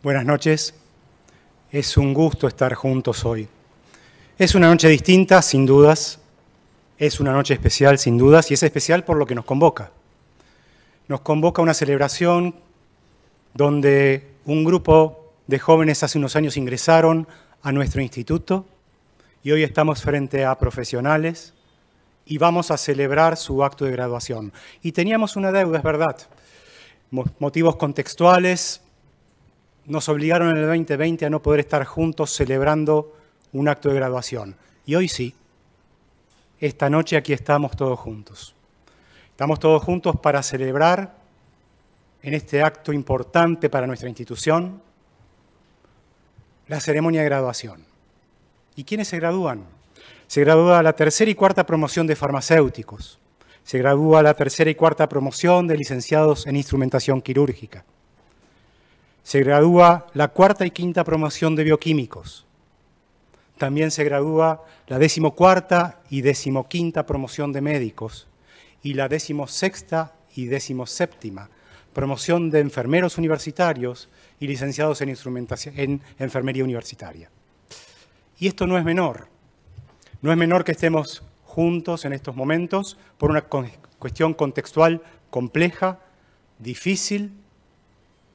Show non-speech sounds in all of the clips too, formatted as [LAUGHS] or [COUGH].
Buenas noches. Es un gusto estar juntos hoy. Es una noche distinta, sin dudas. Es una noche especial, sin dudas, y es especial por lo que nos convoca. Nos convoca una celebración donde un grupo de jóvenes hace unos años ingresaron a nuestro instituto y hoy estamos frente a profesionales y vamos a celebrar su acto de graduación. Y teníamos una deuda, es verdad. Motivos contextuales, nos obligaron en el 2020 a no poder estar juntos celebrando un acto de graduación. Y hoy sí, esta noche aquí estamos todos juntos. Estamos todos juntos para celebrar en este acto importante para nuestra institución la ceremonia de graduación. ¿Y quiénes se gradúan? Se gradúa la tercera y cuarta promoción de farmacéuticos. Se gradúa la tercera y cuarta promoción de licenciados en instrumentación quirúrgica se gradúa la cuarta y quinta promoción de bioquímicos. También se gradúa la decimocuarta y decimoquinta promoción de médicos y la decimosexta y decimoséptima promoción de enfermeros universitarios y licenciados en, en enfermería universitaria. Y esto no es menor. No es menor que estemos juntos en estos momentos por una cuestión contextual compleja, difícil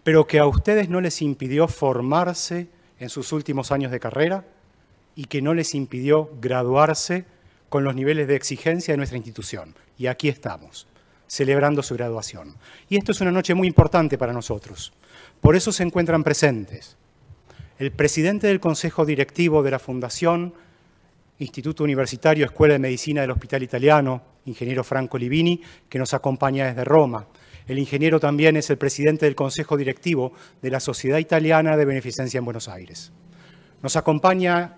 pero que a ustedes no les impidió formarse en sus últimos años de carrera y que no les impidió graduarse con los niveles de exigencia de nuestra institución. Y aquí estamos, celebrando su graduación. Y esto es una noche muy importante para nosotros. Por eso se encuentran presentes el presidente del Consejo Directivo de la Fundación Instituto Universitario Escuela de Medicina del Hospital Italiano, ingeniero Franco Livini, que nos acompaña desde Roma. El ingeniero también es el presidente del Consejo Directivo de la Sociedad Italiana de Beneficencia en Buenos Aires. Nos acompaña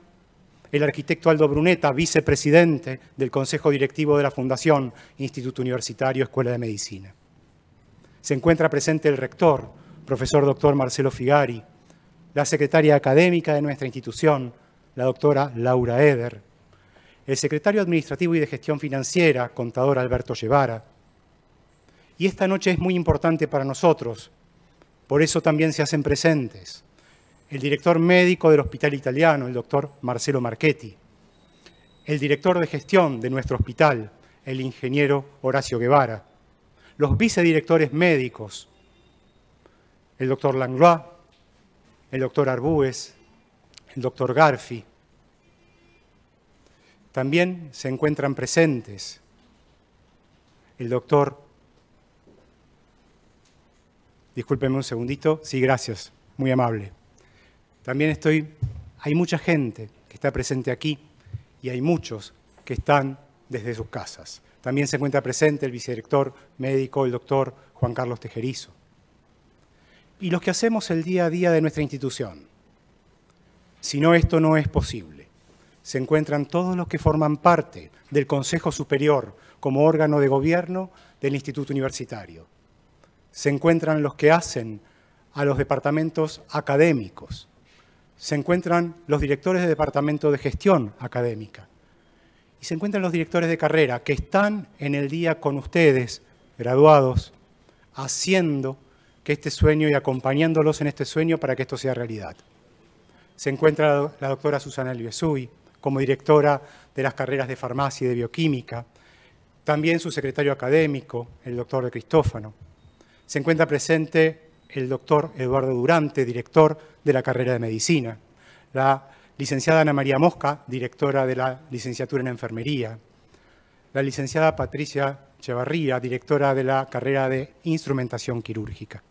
el arquitecto Aldo Bruneta, vicepresidente del Consejo Directivo de la Fundación Instituto Universitario Escuela de Medicina. Se encuentra presente el rector, profesor doctor Marcelo Figari, la secretaria académica de nuestra institución, la doctora Laura Eder, el secretario administrativo y de gestión financiera, contador Alberto Guevara, y esta noche es muy importante para nosotros, por eso también se hacen presentes. El director médico del Hospital Italiano, el doctor Marcelo Marchetti, el director de gestión de nuestro hospital, el ingeniero Horacio Guevara, los vicedirectores médicos, el doctor Langlois, el doctor Arbúes, el doctor Garfi. También se encuentran presentes el doctor Discúlpeme un segundito. Sí, gracias. Muy amable. También estoy, hay mucha gente que está presente aquí y hay muchos que están desde sus casas. También se encuentra presente el vicedirector médico, el doctor Juan Carlos Tejerizo. Y los que hacemos el día a día de nuestra institución. Si no, esto no es posible. Se encuentran todos los que forman parte del Consejo Superior como órgano de gobierno del Instituto Universitario se encuentran los que hacen a los departamentos académicos, se encuentran los directores de departamento de gestión académica. Y se encuentran los directores de carrera que están en el día con ustedes, graduados, haciendo que este sueño y acompañándolos en este sueño para que esto sea realidad. Se encuentra la doctora Susana Elviesui como directora de las carreras de farmacia y de bioquímica, también su secretario académico, el doctor de Cristófano se encuentra presente el doctor Eduardo Durante, director de la carrera de Medicina, la licenciada Ana María Mosca, directora de la licenciatura en Enfermería, la licenciada Patricia Chevarría, directora de la carrera de Instrumentación Quirúrgica.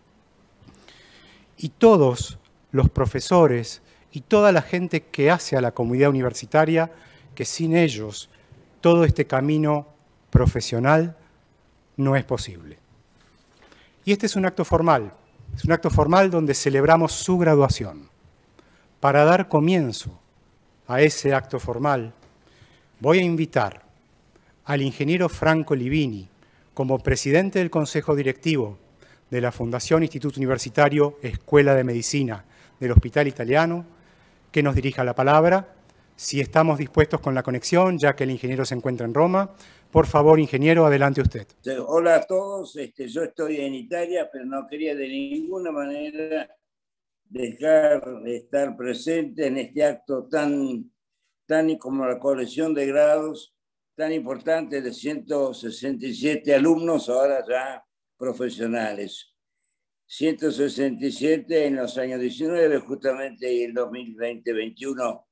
Y todos los profesores y toda la gente que hace a la comunidad universitaria, que sin ellos todo este camino profesional no es posible. Y este es un acto formal, es un acto formal donde celebramos su graduación. Para dar comienzo a ese acto formal, voy a invitar al ingeniero Franco Livini como presidente del Consejo Directivo de la Fundación Instituto Universitario Escuela de Medicina del Hospital Italiano, que nos dirija la palabra, si estamos dispuestos con la conexión, ya que el ingeniero se encuentra en Roma, por favor, ingeniero, adelante usted. Hola a todos, este, yo estoy en Italia, pero no quería de ninguna manera dejar de estar presente en este acto tan, tan como la colección de grados tan importante de 167 alumnos, ahora ya profesionales. 167 en los años 19, justamente y el 2020-21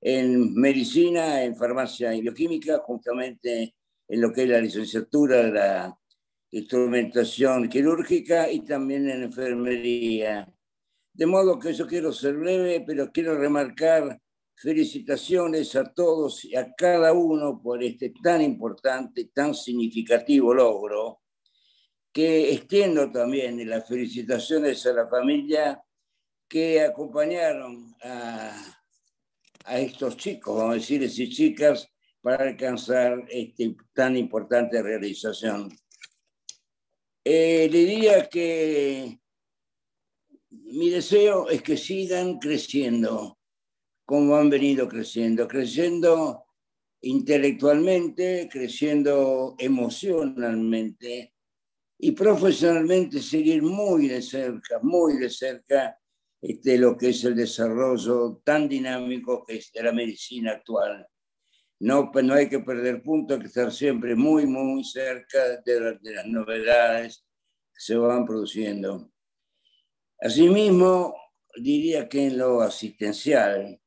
en medicina, en farmacia y bioquímica, justamente en lo que es la licenciatura de la instrumentación quirúrgica y también en enfermería. De modo que yo quiero ser breve, pero quiero remarcar felicitaciones a todos y a cada uno por este tan importante, tan significativo logro, que extiendo también las felicitaciones a la familia que acompañaron a, a estos chicos, vamos a decirles, y chicas, para alcanzar esta tan importante realización. Eh, le diría que mi deseo es que sigan creciendo como han venido creciendo, creciendo intelectualmente, creciendo emocionalmente y profesionalmente seguir muy de cerca, muy de cerca este, lo que es el desarrollo tan dinámico que es de la medicina actual. No, pues no hay que perder punto, hay que estar siempre muy, muy cerca de, de las novedades que se van produciendo. Asimismo, diría que en lo asistencial,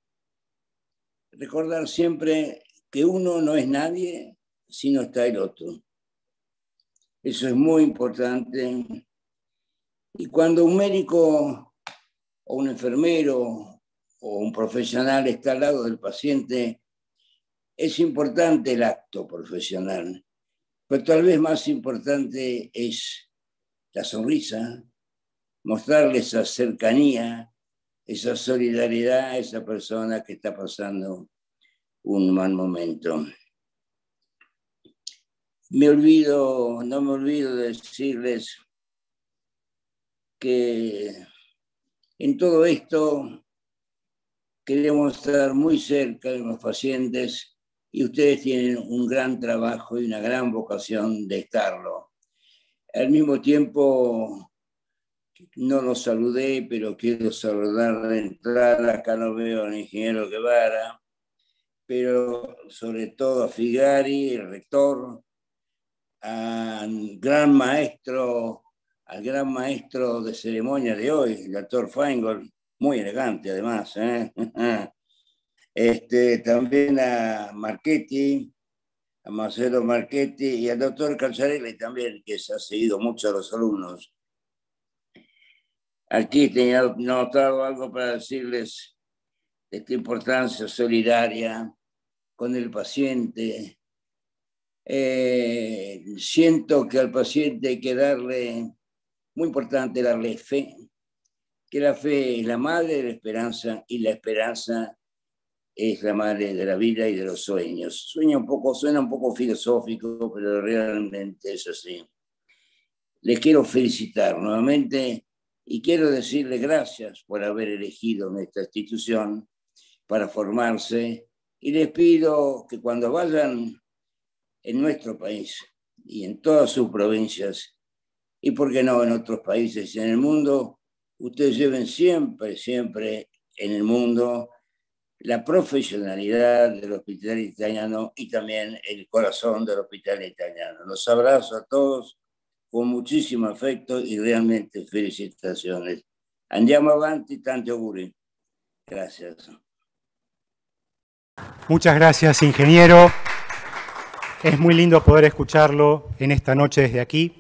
recordar siempre que uno no es nadie si no está el otro. Eso es muy importante. Y cuando un médico o un enfermero o un profesional está al lado del paciente, es importante el acto profesional, pero tal vez más importante es la sonrisa, mostrarle esa cercanía, esa solidaridad a esa persona que está pasando un mal momento. Me olvido, no me olvido de decirles que en todo esto queremos estar muy cerca de los pacientes y ustedes tienen un gran trabajo y una gran vocación de estarlo. Al mismo tiempo, no lo saludé, pero quiero saludar de entrada. Acá no veo al ingeniero Guevara, pero sobre todo a Figari, el rector, al gran maestro, al gran maestro de ceremonia de hoy, el doctor Feingold, muy elegante además. ¿eh? [LAUGHS] Este, también a Marchetti, a Marcelo Marchetti y al doctor Calzarelli también, que se ha seguido mucho a los alumnos. Aquí tenía notado algo para decirles de esta importancia solidaria con el paciente. Eh, siento que al paciente hay que darle, muy importante, darle fe, que la fe es la madre de la esperanza y la esperanza es la madre de la vida y de los sueños. Sueña un poco, suena un poco filosófico, pero realmente es así. Les quiero felicitar nuevamente y quiero decirle gracias por haber elegido nuestra institución para formarse y les pido que cuando vayan en nuestro país y en todas sus provincias, y por qué no en otros países en el mundo, ustedes lleven siempre, siempre en el mundo la profesionalidad del hospital italiano y también el corazón del hospital italiano. Los abrazo a todos con muchísimo afecto y realmente felicitaciones. Andiamo avanti, tanto auguri. Gracias. Muchas gracias, ingeniero. Es muy lindo poder escucharlo en esta noche desde aquí.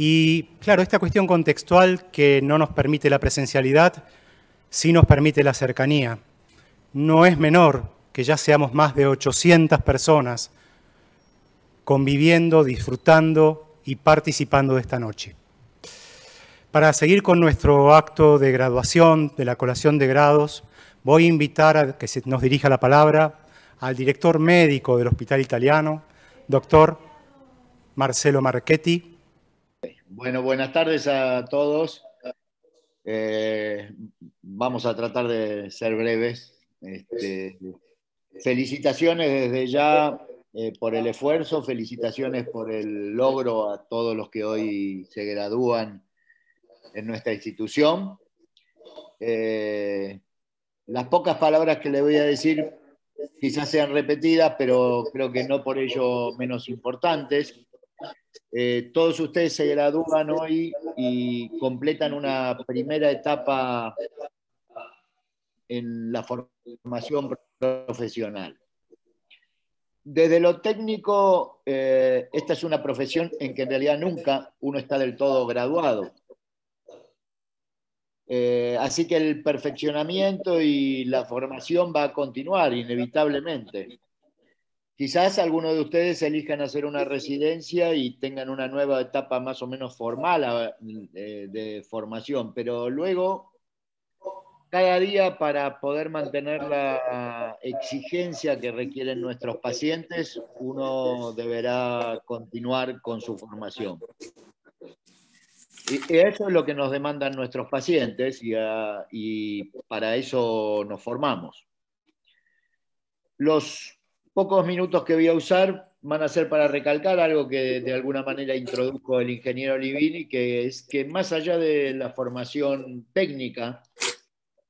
Y claro, esta cuestión contextual que no nos permite la presencialidad, sí nos permite la cercanía. No es menor que ya seamos más de 800 personas conviviendo, disfrutando y participando de esta noche. Para seguir con nuestro acto de graduación, de la colación de grados, voy a invitar a que se nos dirija la palabra al director médico del Hospital Italiano, doctor Marcelo Marchetti. Bueno, buenas tardes a todos. Eh, vamos a tratar de ser breves. Este, felicitaciones desde ya eh, por el esfuerzo, felicitaciones por el logro a todos los que hoy se gradúan en nuestra institución. Eh, las pocas palabras que le voy a decir quizás sean repetidas, pero creo que no por ello menos importantes. Eh, todos ustedes se gradúan hoy y completan una primera etapa en la formación profesional. Desde lo técnico, eh, esta es una profesión en que en realidad nunca uno está del todo graduado. Eh, así que el perfeccionamiento y la formación va a continuar inevitablemente. Quizás algunos de ustedes elijan hacer una residencia y tengan una nueva etapa más o menos formal eh, de formación, pero luego cada día para poder mantener la exigencia que requieren nuestros pacientes, uno deberá continuar con su formación. Y eso es lo que nos demandan nuestros pacientes y, ah, y para eso nos formamos. Los pocos minutos que voy a usar van a ser para recalcar algo que de alguna manera introdujo el ingeniero Livini, que es que más allá de la formación técnica,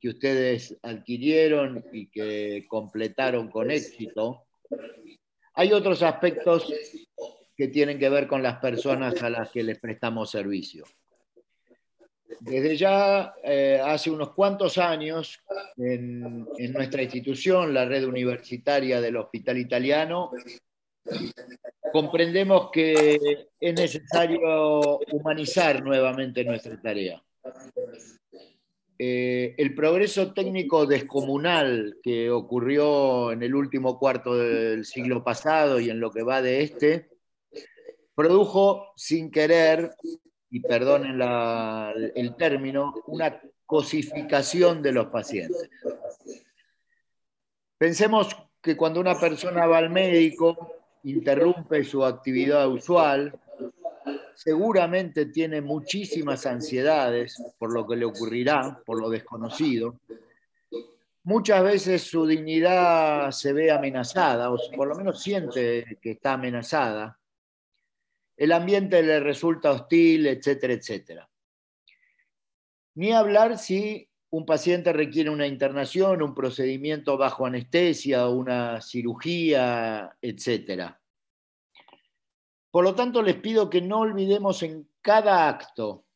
que ustedes adquirieron y que completaron con éxito, hay otros aspectos que tienen que ver con las personas a las que les prestamos servicio. Desde ya eh, hace unos cuantos años, en, nuestra institución, la red universitaria del Hospital Italiano, comprendemos que es necesario humanizar nuevamente nuestra tarea. Eh, el progreso técnico descomunal que ocurrió en el último cuarto del siglo pasado y en lo que va de este, produjo sin querer, y perdonen el término, una cosificación de los pacientes. Pensemos que cuando una persona va al médico, interrumpe su actividad usual, seguramente tiene muchísimas ansiedades por lo que le ocurrirá, por lo desconocido. Muchas veces su dignidad se ve amenazada, o por lo menos siente que está amenazada. El ambiente le resulta hostil, etcétera, etcétera. Ni hablar si un paciente requiere una internación, un procedimiento bajo anestesia, una cirugía, etcétera. Por lo tanto, les pido que no olvidemos en cada acto,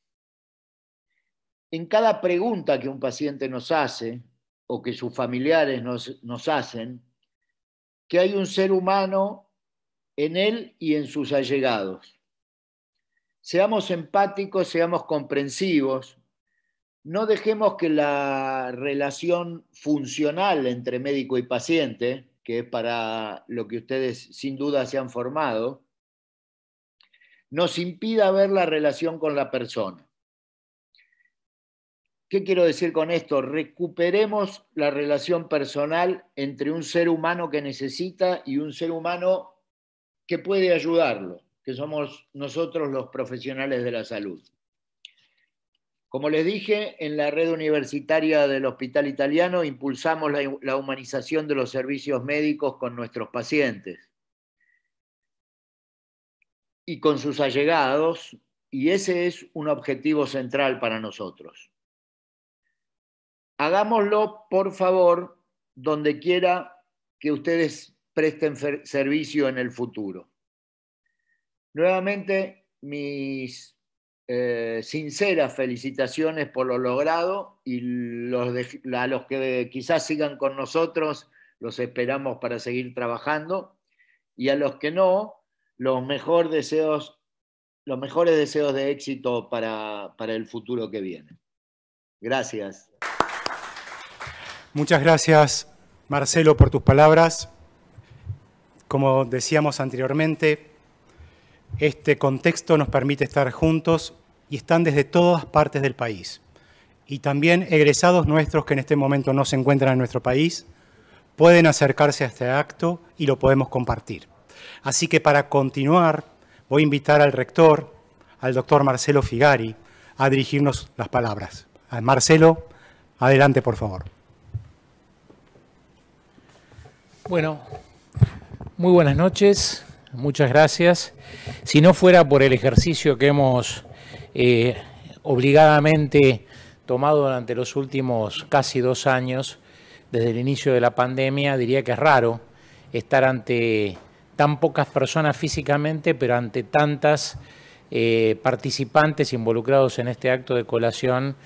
en cada pregunta que un paciente nos hace o que sus familiares nos, nos hacen, que hay un ser humano en él y en sus allegados. Seamos empáticos, seamos comprensivos, no dejemos que la relación funcional entre médico y paciente, que es para lo que ustedes sin duda se han formado, nos impida ver la relación con la persona. ¿Qué quiero decir con esto? Recuperemos la relación personal entre un ser humano que necesita y un ser humano que puede ayudarlo, que somos nosotros los profesionales de la salud. Como les dije, en la red universitaria del Hospital Italiano impulsamos la, la humanización de los servicios médicos con nuestros pacientes y con sus allegados, y ese es un objetivo central para nosotros. Hagámoslo, por favor, donde quiera que ustedes presten servicio en el futuro. Nuevamente, mis eh, sinceras felicitaciones por lo logrado y los a los que quizás sigan con nosotros, los esperamos para seguir trabajando y a los que no, los, mejor deseos, los mejores deseos de éxito para, para el futuro que viene. Gracias. Muchas gracias, Marcelo, por tus palabras. Como decíamos anteriormente, este contexto nos permite estar juntos y están desde todas partes del país. Y también egresados nuestros que en este momento no se encuentran en nuestro país pueden acercarse a este acto y lo podemos compartir. Así que para continuar, voy a invitar al rector, al doctor Marcelo Figari, a dirigirnos las palabras. Marcelo, adelante, por favor. Bueno, muy buenas noches, muchas gracias. Si no fuera por el ejercicio que hemos eh, obligadamente tomado durante los últimos casi dos años, desde el inicio de la pandemia, diría que es raro estar ante tan pocas personas físicamente, pero ante tantas eh, participantes involucrados en este acto de colación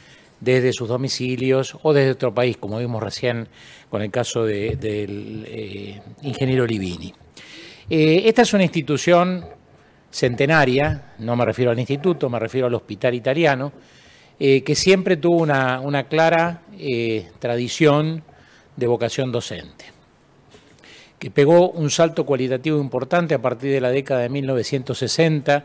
desde sus domicilios o desde otro país, como vimos recién con el caso del eh, ingeniero Livini. Eh, esta es una institución centenaria, no me refiero al instituto, me refiero al hospital italiano, que siempre tuvo una, una clara tradición de vocación docente que pegó un salto cualitativo importante a partir de la década de 1960,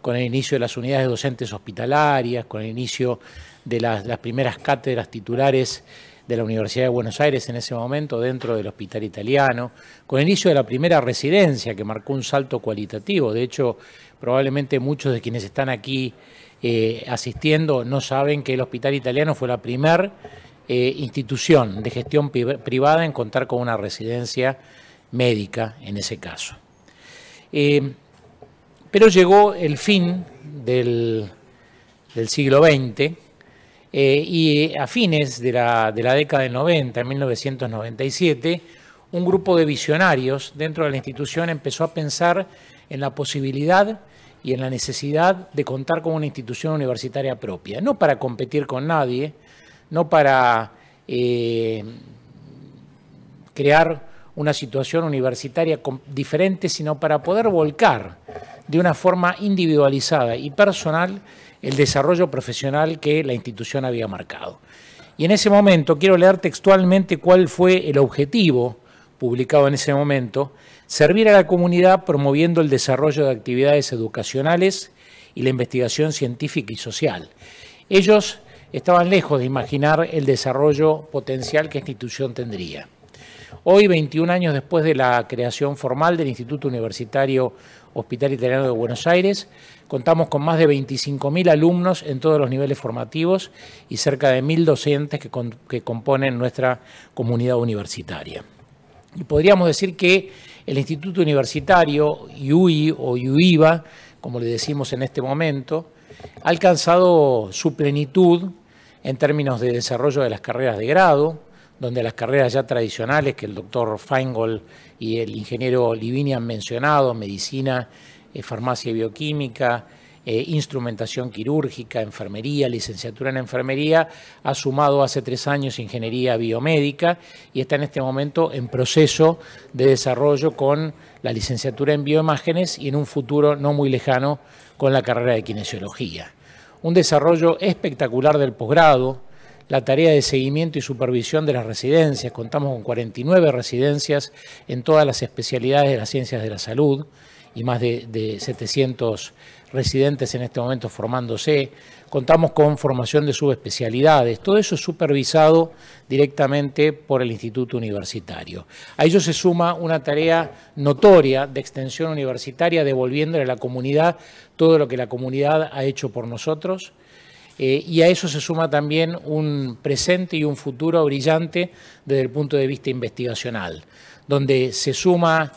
con el inicio de las unidades docentes hospitalarias, con el inicio de las, primeras cátedras titulares de la Universidad de Buenos Aires en ese momento dentro del hospital italiano, con el inicio de la primera residencia que marcó un salto cualitativo. De hecho, probablemente muchos de quienes están aquí eh, asistiendo no saben que el hospital italiano fue la primera eh, institución de gestión privada en contar con una residencia médica en ese caso. Eh, pero llegó el fin del, siglo XX eh, y a fines de la, década del 90, en 1997, un grupo de visionarios dentro de la institución empezó a pensar en la posibilidad y en la necesidad de contar con una institución universitaria propia, no para competir con nadie, no para eh, crear una situación universitaria diferente, sino para poder volcar de una forma individualizada y personal el desarrollo profesional que la institución había marcado. Y en ese momento quiero leer textualmente cuál fue el objetivo publicado en ese momento, servir a la comunidad promoviendo el desarrollo de actividades educacionales y la investigación científica y social. Ellos estaban lejos de imaginar el desarrollo potencial que esta institución tendría. Hoy, 21 años después de la creación formal del Instituto Universitario Hospital Italiano de Buenos Aires, contamos con más de 25.000 alumnos en todos los niveles formativos y cerca de 1.000 docentes que, componen nuestra comunidad universitaria. Y podríamos decir que el Instituto Universitario, IUI o IUIVA, como le decimos en este momento, ha alcanzado su plenitud en términos de desarrollo de las carreras de grado, donde las carreras ya tradicionales que el doctor Feingold y el ingeniero Livini han mencionado, medicina, eh, farmacia y bioquímica, eh, instrumentación quirúrgica, enfermería, licenciatura en enfermería, ha sumado hace tres años ingeniería biomédica y está en este momento en proceso de desarrollo con la licenciatura en bioimágenes y en un futuro no muy lejano con la carrera de kinesiología. Un desarrollo espectacular del posgrado, la tarea de seguimiento y supervisión de las residencias. Contamos con 49 residencias en todas las especialidades de las ciencias de la salud y más de, 700 residentes en este momento formándose. Contamos con formación de subespecialidades. Todo eso es supervisado directamente por el Instituto Universitario. A ello se suma una tarea notoria de extensión universitaria, devolviéndole a la comunidad todo lo que la comunidad ha hecho por nosotros eh, y a eso se suma también un presente y un futuro brillante desde el punto de vista investigacional, donde se suma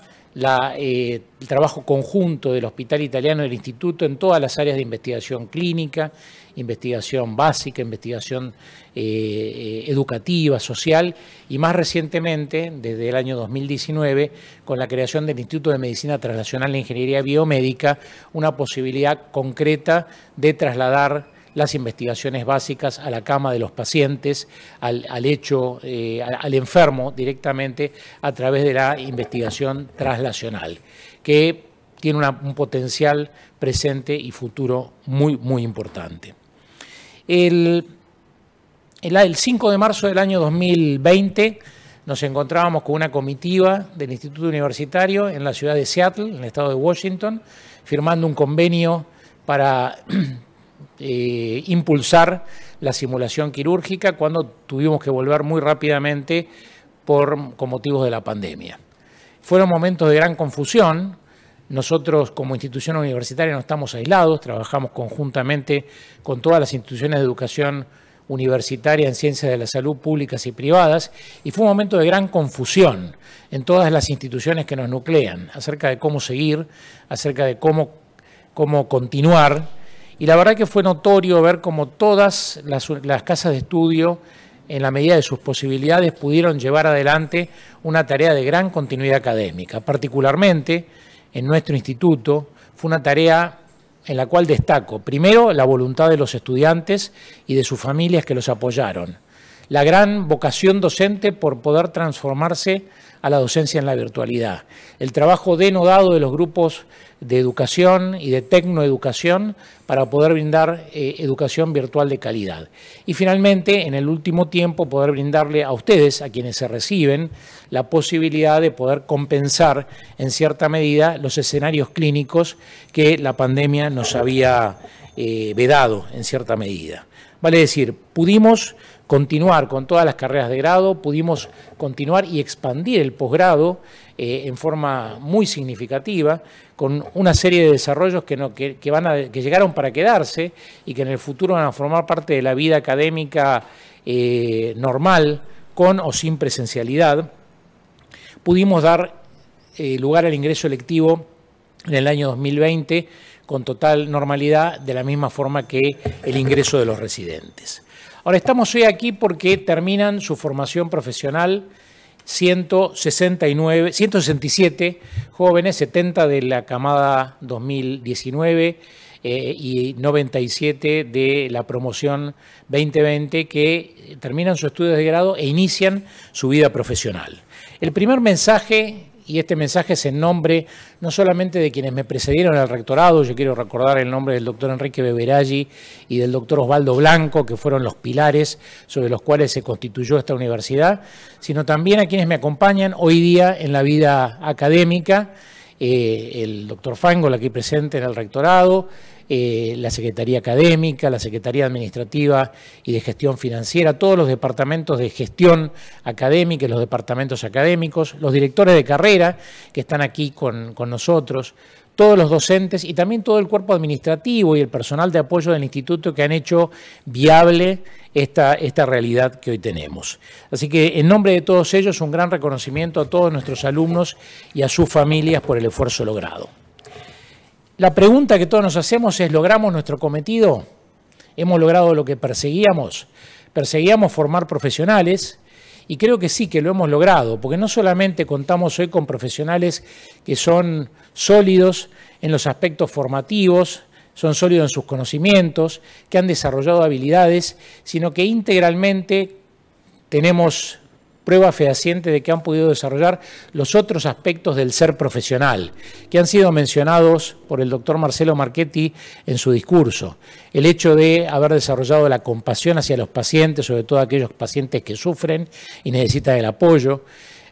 eh, el trabajo conjunto del Hospital Italiano y del Instituto en todas las áreas de investigación clínica, investigación básica, investigación eh, educativa, social y más recientemente, desde el año 2019, con la creación del Instituto de Medicina Translacional e Ingeniería Biomédica, una posibilidad concreta de trasladar las investigaciones básicas a la cama de los pacientes, al, hecho, eh, al, enfermo directamente a través de la investigación traslacional, que tiene un potencial presente y futuro muy, muy importante. El, el 5 de marzo del año 2020 nos encontrábamos con una comitiva del Instituto Universitario en la ciudad de Seattle, en el estado de Washington, firmando un convenio para [CLEARS THROAT] eh, impulsar la simulación quirúrgica cuando tuvimos que volver muy rápidamente por, con motivos de la pandemia. Fueron momentos de gran confusión. Nosotros como institución universitaria no estamos aislados, trabajamos conjuntamente con todas las instituciones de educación universitaria en ciencias de la salud públicas y privadas, y fue un momento de gran confusión en todas las instituciones que nos nuclean acerca de cómo seguir, acerca de cómo, cómo continuar y la verdad que fue notorio ver cómo todas las, casas de estudio, en la medida de sus posibilidades, pudieron llevar adelante una tarea de gran continuidad académica. Particularmente en nuestro instituto fue una tarea en la cual destaco, primero, la voluntad de los estudiantes y de sus familias que los apoyaron, la gran vocación docente por poder transformarse a la docencia en la virtualidad, el trabajo denodado de los grupos de educación y de tecnoeducación para poder brindar eh, educación virtual de calidad. Y finalmente, en el último tiempo, poder brindarle a ustedes, a quienes se reciben, la posibilidad de poder compensar en cierta medida los escenarios clínicos que la pandemia nos había eh, vedado en cierta medida. Vale decir, pudimos continuar con todas las carreras de grado, pudimos continuar y expandir el posgrado eh, en forma muy significativa, con una serie de desarrollos que, van a, que llegaron para quedarse y que en el futuro van a formar parte de la vida académica eh, normal, con o sin presencialidad. Pudimos dar eh, lugar al ingreso electivo en el año 2020 con total normalidad, de la misma forma que el ingreso de los residentes. Ahora estamos hoy aquí porque terminan su formación profesional 169, 167 jóvenes, 70 de la camada 2019 eh, y 97 de la promoción 2020 que terminan sus estudios de grado e inician su vida profesional. El primer mensaje y este mensaje es en nombre no solamente de quienes me precedieron al rectorado, yo quiero recordar el nombre del doctor Enrique Beberaggi y del doctor Osvaldo Blanco, que fueron los pilares sobre los cuales se constituyó esta universidad, sino también a quienes me acompañan hoy día en la vida académica, eh, el doctor Fangol aquí presente en el rectorado, eh, la Secretaría Académica, la Secretaría Administrativa y de Gestión Financiera, todos los departamentos de gestión académica los departamentos académicos, los directores de carrera que están aquí con, nosotros, todos los docentes y también todo el cuerpo administrativo y el personal de apoyo del instituto que han hecho viable esta, esta realidad que hoy tenemos. Así que en nombre de todos ellos un gran reconocimiento a todos nuestros alumnos y a sus familias por el esfuerzo logrado. La pregunta que todos nos hacemos es, ¿logramos nuestro cometido? ¿Hemos logrado lo que perseguíamos? Perseguíamos formar profesionales y creo que sí que lo hemos logrado, porque no solamente contamos hoy con profesionales que son sólidos en los aspectos formativos, son sólidos en sus conocimientos, que han desarrollado habilidades, sino que integralmente tenemos prueba fehaciente de que han podido desarrollar los otros aspectos del ser profesional, que han sido mencionados por el doctor Marcelo Marchetti en su discurso. El hecho de haber desarrollado la compasión hacia los pacientes, sobre todo aquellos pacientes que sufren y necesitan el apoyo,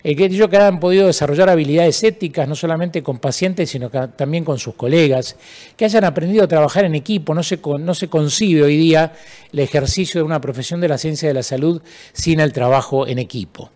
ellos que han podido desarrollar habilidades éticas, no solamente con pacientes, sino también con sus colegas, que hayan aprendido a trabajar en equipo. No se, no se concibe hoy día el ejercicio de una profesión de la ciencia de la salud sin el trabajo en equipo.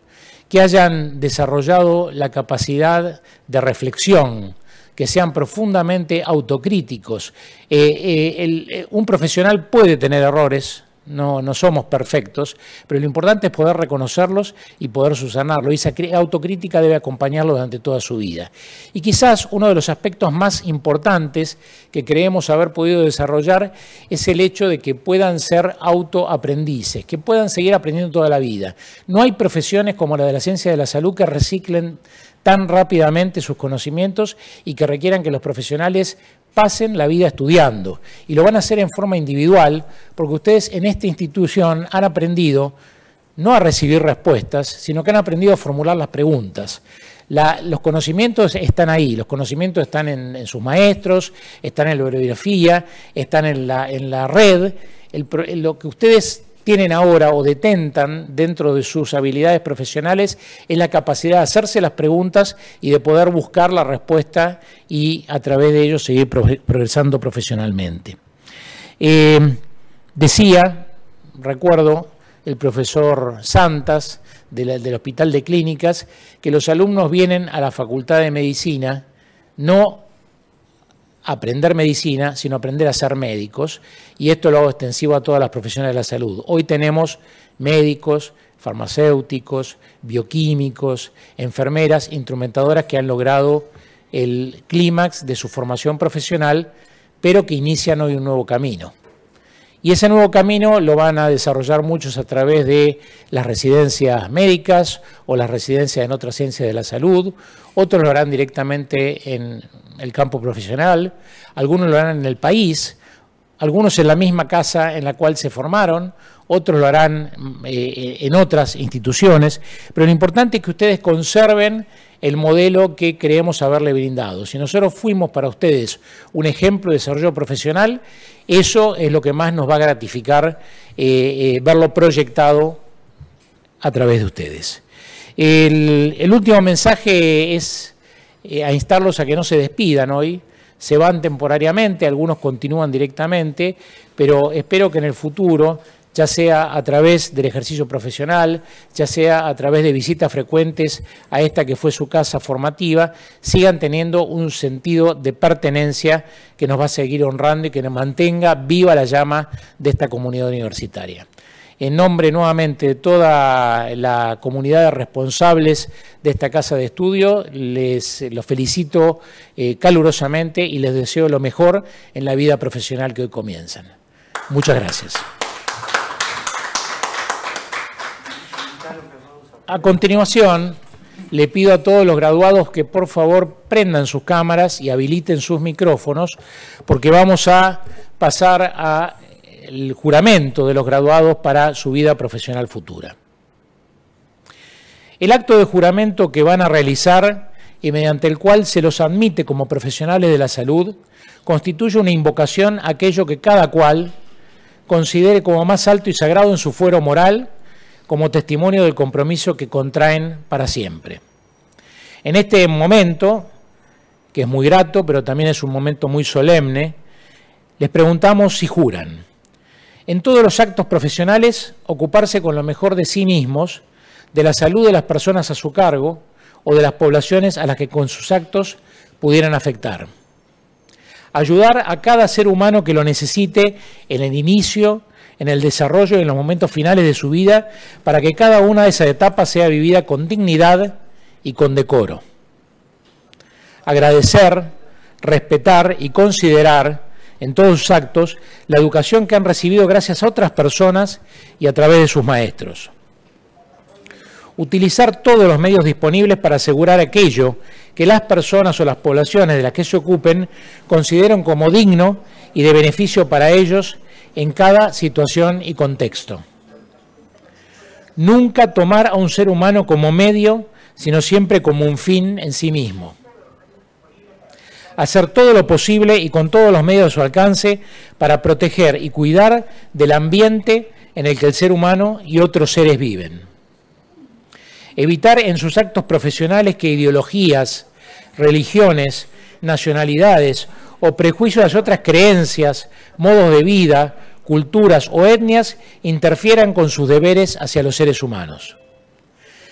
Que hayan desarrollado la capacidad de reflexión, que sean profundamente autocríticos. Eh, eh, eh, un profesional puede tener errores, no, no somos perfectos, pero lo importante es poder reconocerlos y poder subsanarlo. Y esa autocrítica debe acompañarlo durante toda su vida. Y quizás uno de los aspectos más importantes que creemos haber podido desarrollar es el hecho de que puedan ser autoaprendices, que puedan seguir aprendiendo toda la vida. No hay profesiones como la de la ciencia de la salud que reciclen tan rápidamente sus conocimientos y que requieran que los profesionales pasen la vida estudiando. Y lo van a hacer en forma individual, porque ustedes en esta institución han aprendido no a recibir respuestas, sino que han aprendido a formular las preguntas. los conocimientos están ahí, los conocimientos están en, sus maestros, están en la bibliografía, están en la, en la red. lo que ustedes tienen ahora o detentan dentro de sus habilidades profesionales es la capacidad de hacerse las preguntas y de poder buscar la respuesta y a través de ello seguir progresando profesionalmente. Eh, decía, recuerdo, el profesor Santas del Hospital de Clínicas, que los alumnos vienen a la Facultad de Medicina no aprender medicina, sino aprender a ser médicos, y esto lo hago extensivo a todas las profesiones de la salud. Hoy tenemos médicos, farmacéuticos, bioquímicos, enfermeras, instrumentadoras que han logrado el clímax de su formación profesional pero que inician hoy un nuevo camino. Y ese nuevo camino lo van a desarrollar muchos a través de las residencias médicas o las residencias en otras ciencias de la salud, otros lo harán directamente en el campo profesional, algunos lo harán en el país, algunos en la misma casa en la cual se formaron, otros lo harán eh, en otras instituciones, pero lo importante es que ustedes conserven el modelo que creemos haberle brindado. Si nosotros fuimos para ustedes un ejemplo de desarrollo profesional, eso es lo que más nos va a gratificar eh, eh, verlo proyectado a través de ustedes. El, último mensaje es a instarlos a que no se despidan hoy, se van temporariamente, algunos continúan directamente, pero espero que en el futuro ya sea a través del ejercicio profesional, ya sea a través de visitas frecuentes a esta que fue su casa formativa, sigan teniendo un sentido de pertenencia que nos va a seguir honrando y que nos mantenga viva la llama de esta comunidad universitaria. En nombre nuevamente de toda la comunidad de responsables de esta casa de estudio, les los felicito eh, calurosamente y les deseo lo mejor en la vida profesional que hoy comienzan. Muchas gracias. A continuación, le pido a todos los graduados que por favor prendan sus cámaras y habiliten sus micrófonos, porque vamos a pasar al juramento de los graduados para su vida profesional futura. El acto de juramento que van a realizar y mediante el cual se los admite como profesionales de la salud constituye una invocación a aquello que cada cual considere como más alto y sagrado en su fuero moral como testimonio del compromiso que contraen para siempre. En este momento, que es muy grato, pero también es un momento muy solemne, les preguntamos si juran. En todos los actos profesionales, ocuparse con lo mejor de sí mismos, de la salud de las personas a su cargo o de las poblaciones a las que con sus actos pudieran afectar. Ayudar a cada ser humano que lo necesite en el inicio, en el desarrollo y en los momentos finales de su vida para que cada una de esas etapas sea vivida con dignidad y con decoro. Agradecer, respetar y considerar en todos sus actos la educación que han recibido gracias a otras personas y a través de sus maestros. Utilizar todos los medios disponibles para asegurar aquello que las personas o las poblaciones de las que se ocupen consideran como digno y de beneficio para ellos en cada situación y contexto. Nunca tomar a un ser humano como medio, sino siempre como un fin en sí mismo. Hacer todo lo posible y con todos los medios a su alcance para proteger y cuidar del ambiente en el que el ser humano y otros seres viven. Evitar en sus actos profesionales que ideologías, religiones, nacionalidades o prejuicios de otras creencias, modos de vida, culturas o etnias interfieran con sus deberes hacia los seres humanos.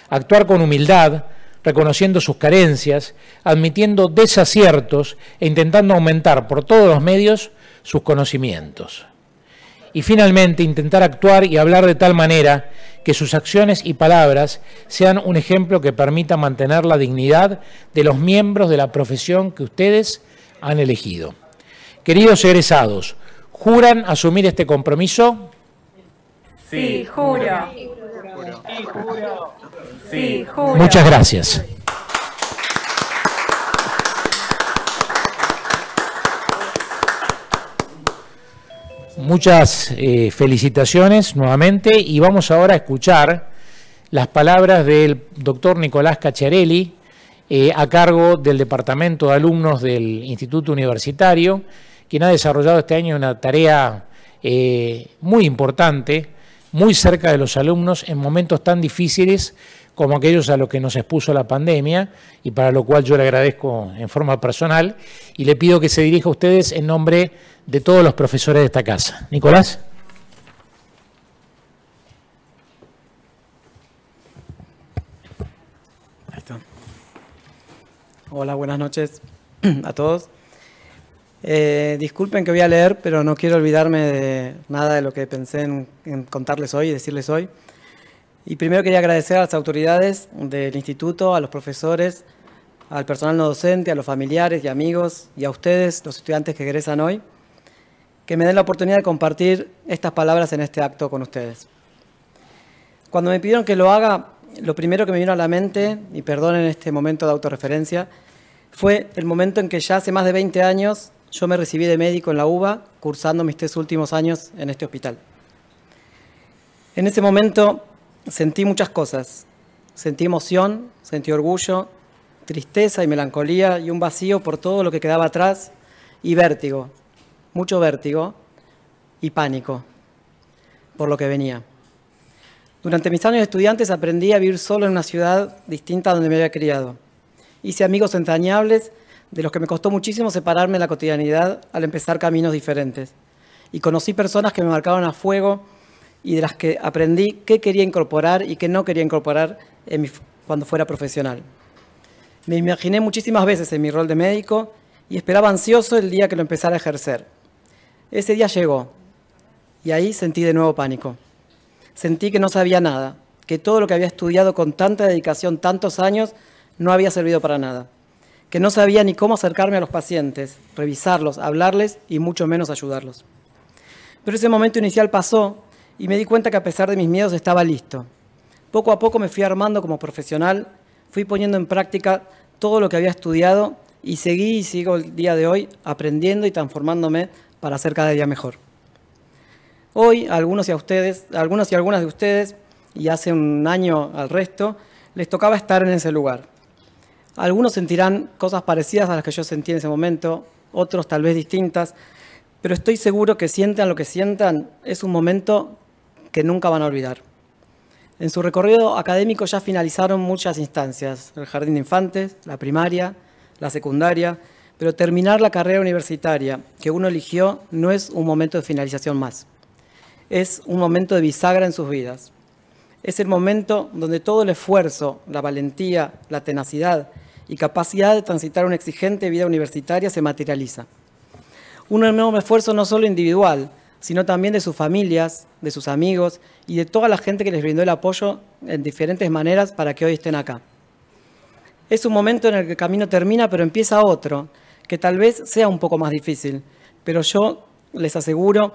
Actuar con humildad, reconociendo sus carencias, admitiendo desaciertos e intentando aumentar por todos los medios sus conocimientos. Y finalmente intentar actuar y hablar de tal manera que sus acciones y palabras sean un ejemplo que permita mantener la dignidad de los miembros de la profesión que ustedes han elegido. Queridos egresados, ¿Juran asumir este compromiso? Sí, juro. Sí, juro. Muchas gracias. Muchas eh, felicitaciones nuevamente y vamos ahora a escuchar las palabras del doctor Nicolás Cacciarelli eh, a cargo del Departamento de Alumnos del Instituto Universitario quien ha desarrollado este año una tarea eh, muy importante, muy cerca de los alumnos en momentos tan difíciles como aquellos a los que nos expuso la pandemia y para lo cual yo le agradezco en forma personal y le pido que se dirija a ustedes en nombre de todos los profesores de esta casa. Nicolás. Hola, buenas noches [CLEARS THROAT] a todos. Eh, disculpen que voy a leer, pero no quiero olvidarme de nada de lo que pensé en, contarles hoy y decirles hoy. Y primero quería agradecer a las autoridades del instituto, a los profesores, al personal no docente, a los familiares y amigos y a ustedes, los estudiantes que egresan hoy, que me den la oportunidad de compartir estas palabras en este acto con ustedes. Cuando me pidieron que lo haga, lo primero que me vino a la mente, y perdonen este momento de autorreferencia, fue el momento en que ya hace más de 20 años yo me recibí de médico en la UBA, cursando mis tres últimos años en este hospital. En ese momento sentí muchas cosas. Sentí emoción, sentí orgullo, tristeza y melancolía y un vacío por todo lo que quedaba atrás y vértigo, mucho vértigo y pánico por lo que venía. Durante mis años de estudiantes aprendí a vivir solo en una ciudad distinta a donde me había criado. Hice amigos entrañables de los que me costó muchísimo separarme de la cotidianidad al empezar caminos diferentes. Y conocí personas que me marcaron a fuego y de las que aprendí qué quería incorporar y qué no quería incorporar cuando fuera profesional. Me imaginé muchísimas veces en mi rol de médico y esperaba ansioso el día que lo empezara a ejercer. Ese día llegó y ahí sentí de nuevo pánico. Sentí que no sabía nada, que todo lo que había estudiado con tanta dedicación tantos años no había servido para nada, que no sabía ni cómo acercarme a los pacientes, revisarlos, hablarles y mucho menos ayudarlos. Pero ese momento inicial pasó y me di cuenta que a pesar de mis miedos estaba listo. Poco a poco me fui armando como profesional, fui poniendo en práctica todo lo que había estudiado y seguí y sigo el día de hoy aprendiendo y transformándome para ser cada día mejor. Hoy, algunos y a ustedes, algunos y algunas de ustedes, y hace un año al resto, les tocaba estar en ese lugar. Algunos sentirán cosas parecidas a las que yo sentí en ese momento, otros tal vez distintas, pero estoy seguro que sientan lo que sientan, es un momento que nunca van a olvidar. En su recorrido académico ya finalizaron muchas instancias, el jardín de infantes, la primaria, la secundaria, pero terminar la carrera universitaria que uno eligió no es un momento de finalización más es un momento de bisagra en sus vidas. Es el momento donde todo el esfuerzo, la valentía, la tenacidad y capacidad de transitar una exigente vida universitaria se materializa. Un enorme esfuerzo no solo individual, sino también de sus familias, de sus amigos y de toda la gente que les brindó el apoyo en diferentes maneras para que hoy estén acá. Es un momento en el que el camino termina, pero empieza otro, que tal vez sea un poco más difícil, pero yo les aseguro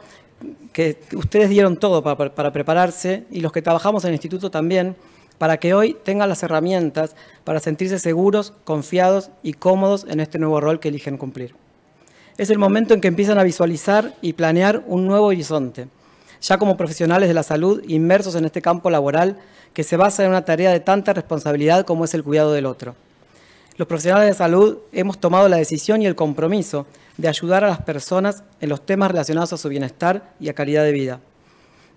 que ustedes dieron todo para, prepararse y los que trabajamos en el instituto también, para que hoy tengan las herramientas para sentirse seguros, confiados y cómodos en este nuevo rol que eligen cumplir. Es el momento en que empiezan a visualizar y planear un nuevo horizonte, ya como profesionales de la salud inmersos en este campo laboral que se basa en una tarea de tanta responsabilidad como es el cuidado del otro. Los profesionales de salud hemos tomado la decisión y el compromiso de ayudar a las personas en los temas relacionados a su bienestar y a calidad de vida.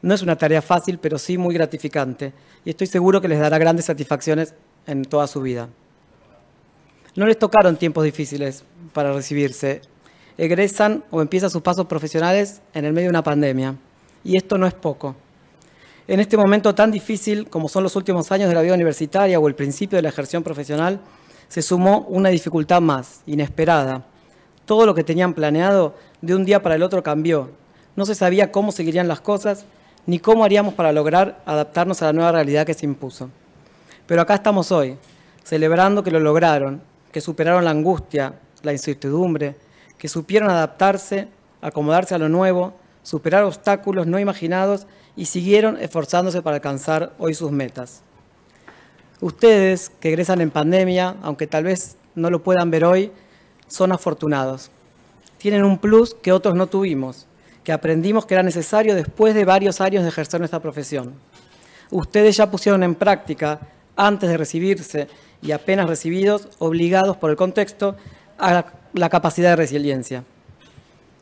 No es una tarea fácil, pero sí muy gratificante, y estoy seguro que les dará grandes satisfacciones en toda su vida. No les tocaron tiempos difíciles para recibirse. Egresan o empiezan sus pasos profesionales en el medio de una pandemia, y esto no es poco. En este momento tan difícil como son los últimos años de la vida universitaria o el principio de la ejerción profesional, se sumó una dificultad más, inesperada, todo lo que tenían planeado de un día para el otro cambió. No se sabía cómo seguirían las cosas ni cómo haríamos para lograr adaptarnos a la nueva realidad que se impuso. Pero acá estamos hoy, celebrando que lo lograron, que superaron la angustia, la incertidumbre, que supieron adaptarse, acomodarse a lo nuevo, superar obstáculos no imaginados y siguieron esforzándose para alcanzar hoy sus metas. Ustedes que egresan en pandemia, aunque tal vez no lo puedan ver hoy, son afortunados. Tienen un plus que otros no tuvimos, que aprendimos que era necesario después de varios años de ejercer nuestra profesión. Ustedes ya pusieron en práctica, antes de recibirse y apenas recibidos, obligados por el contexto, a la capacidad de resiliencia.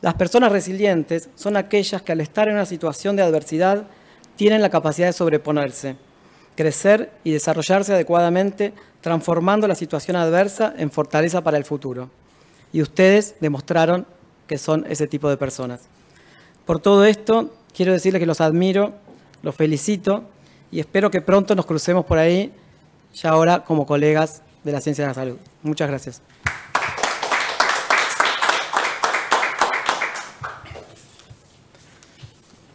Las personas resilientes son aquellas que al estar en una situación de adversidad tienen la capacidad de sobreponerse, crecer y desarrollarse adecuadamente, transformando la situación adversa en fortaleza para el futuro y ustedes demostraron que son ese tipo de personas. Por todo esto, quiero decirles que los admiro, los felicito y espero que pronto nos crucemos por ahí, ya ahora como colegas de la ciencia de la salud. Muchas gracias.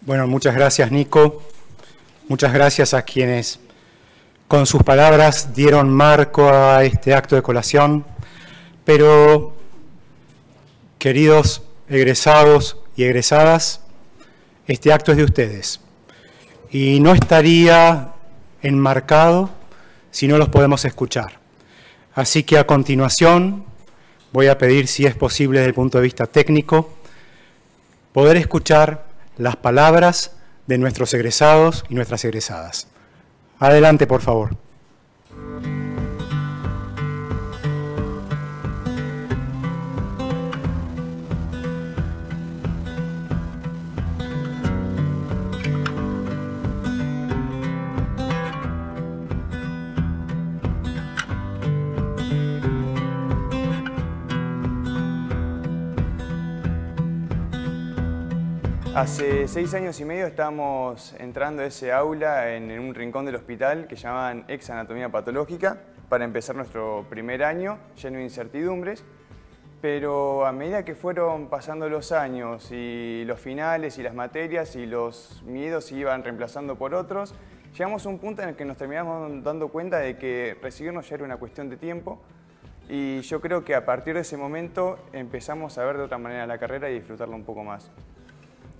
Bueno, muchas gracias Nico. Muchas gracias a quienes con sus palabras dieron marco a este acto de colación. Pero Queridos egresados y egresadas, este acto es de ustedes y no estaría enmarcado si no los podemos escuchar. Así que a continuación voy a pedir, si es posible desde el punto de vista técnico, poder escuchar las palabras de nuestros egresados y nuestras egresadas. Adelante, por favor. Hace seis años y medio estamos entrando a ese aula en, un rincón del hospital que llamaban Ex Anatomía Patológica para empezar nuestro primer año lleno de incertidumbres. Pero a medida que fueron pasando los años y los finales y las materias y los miedos se iban reemplazando por otros, llegamos a un punto en el que nos terminamos dando cuenta de que recibirnos ya era una cuestión de tiempo y yo creo que a partir de ese momento empezamos a ver de otra manera la carrera y disfrutarla un poco más.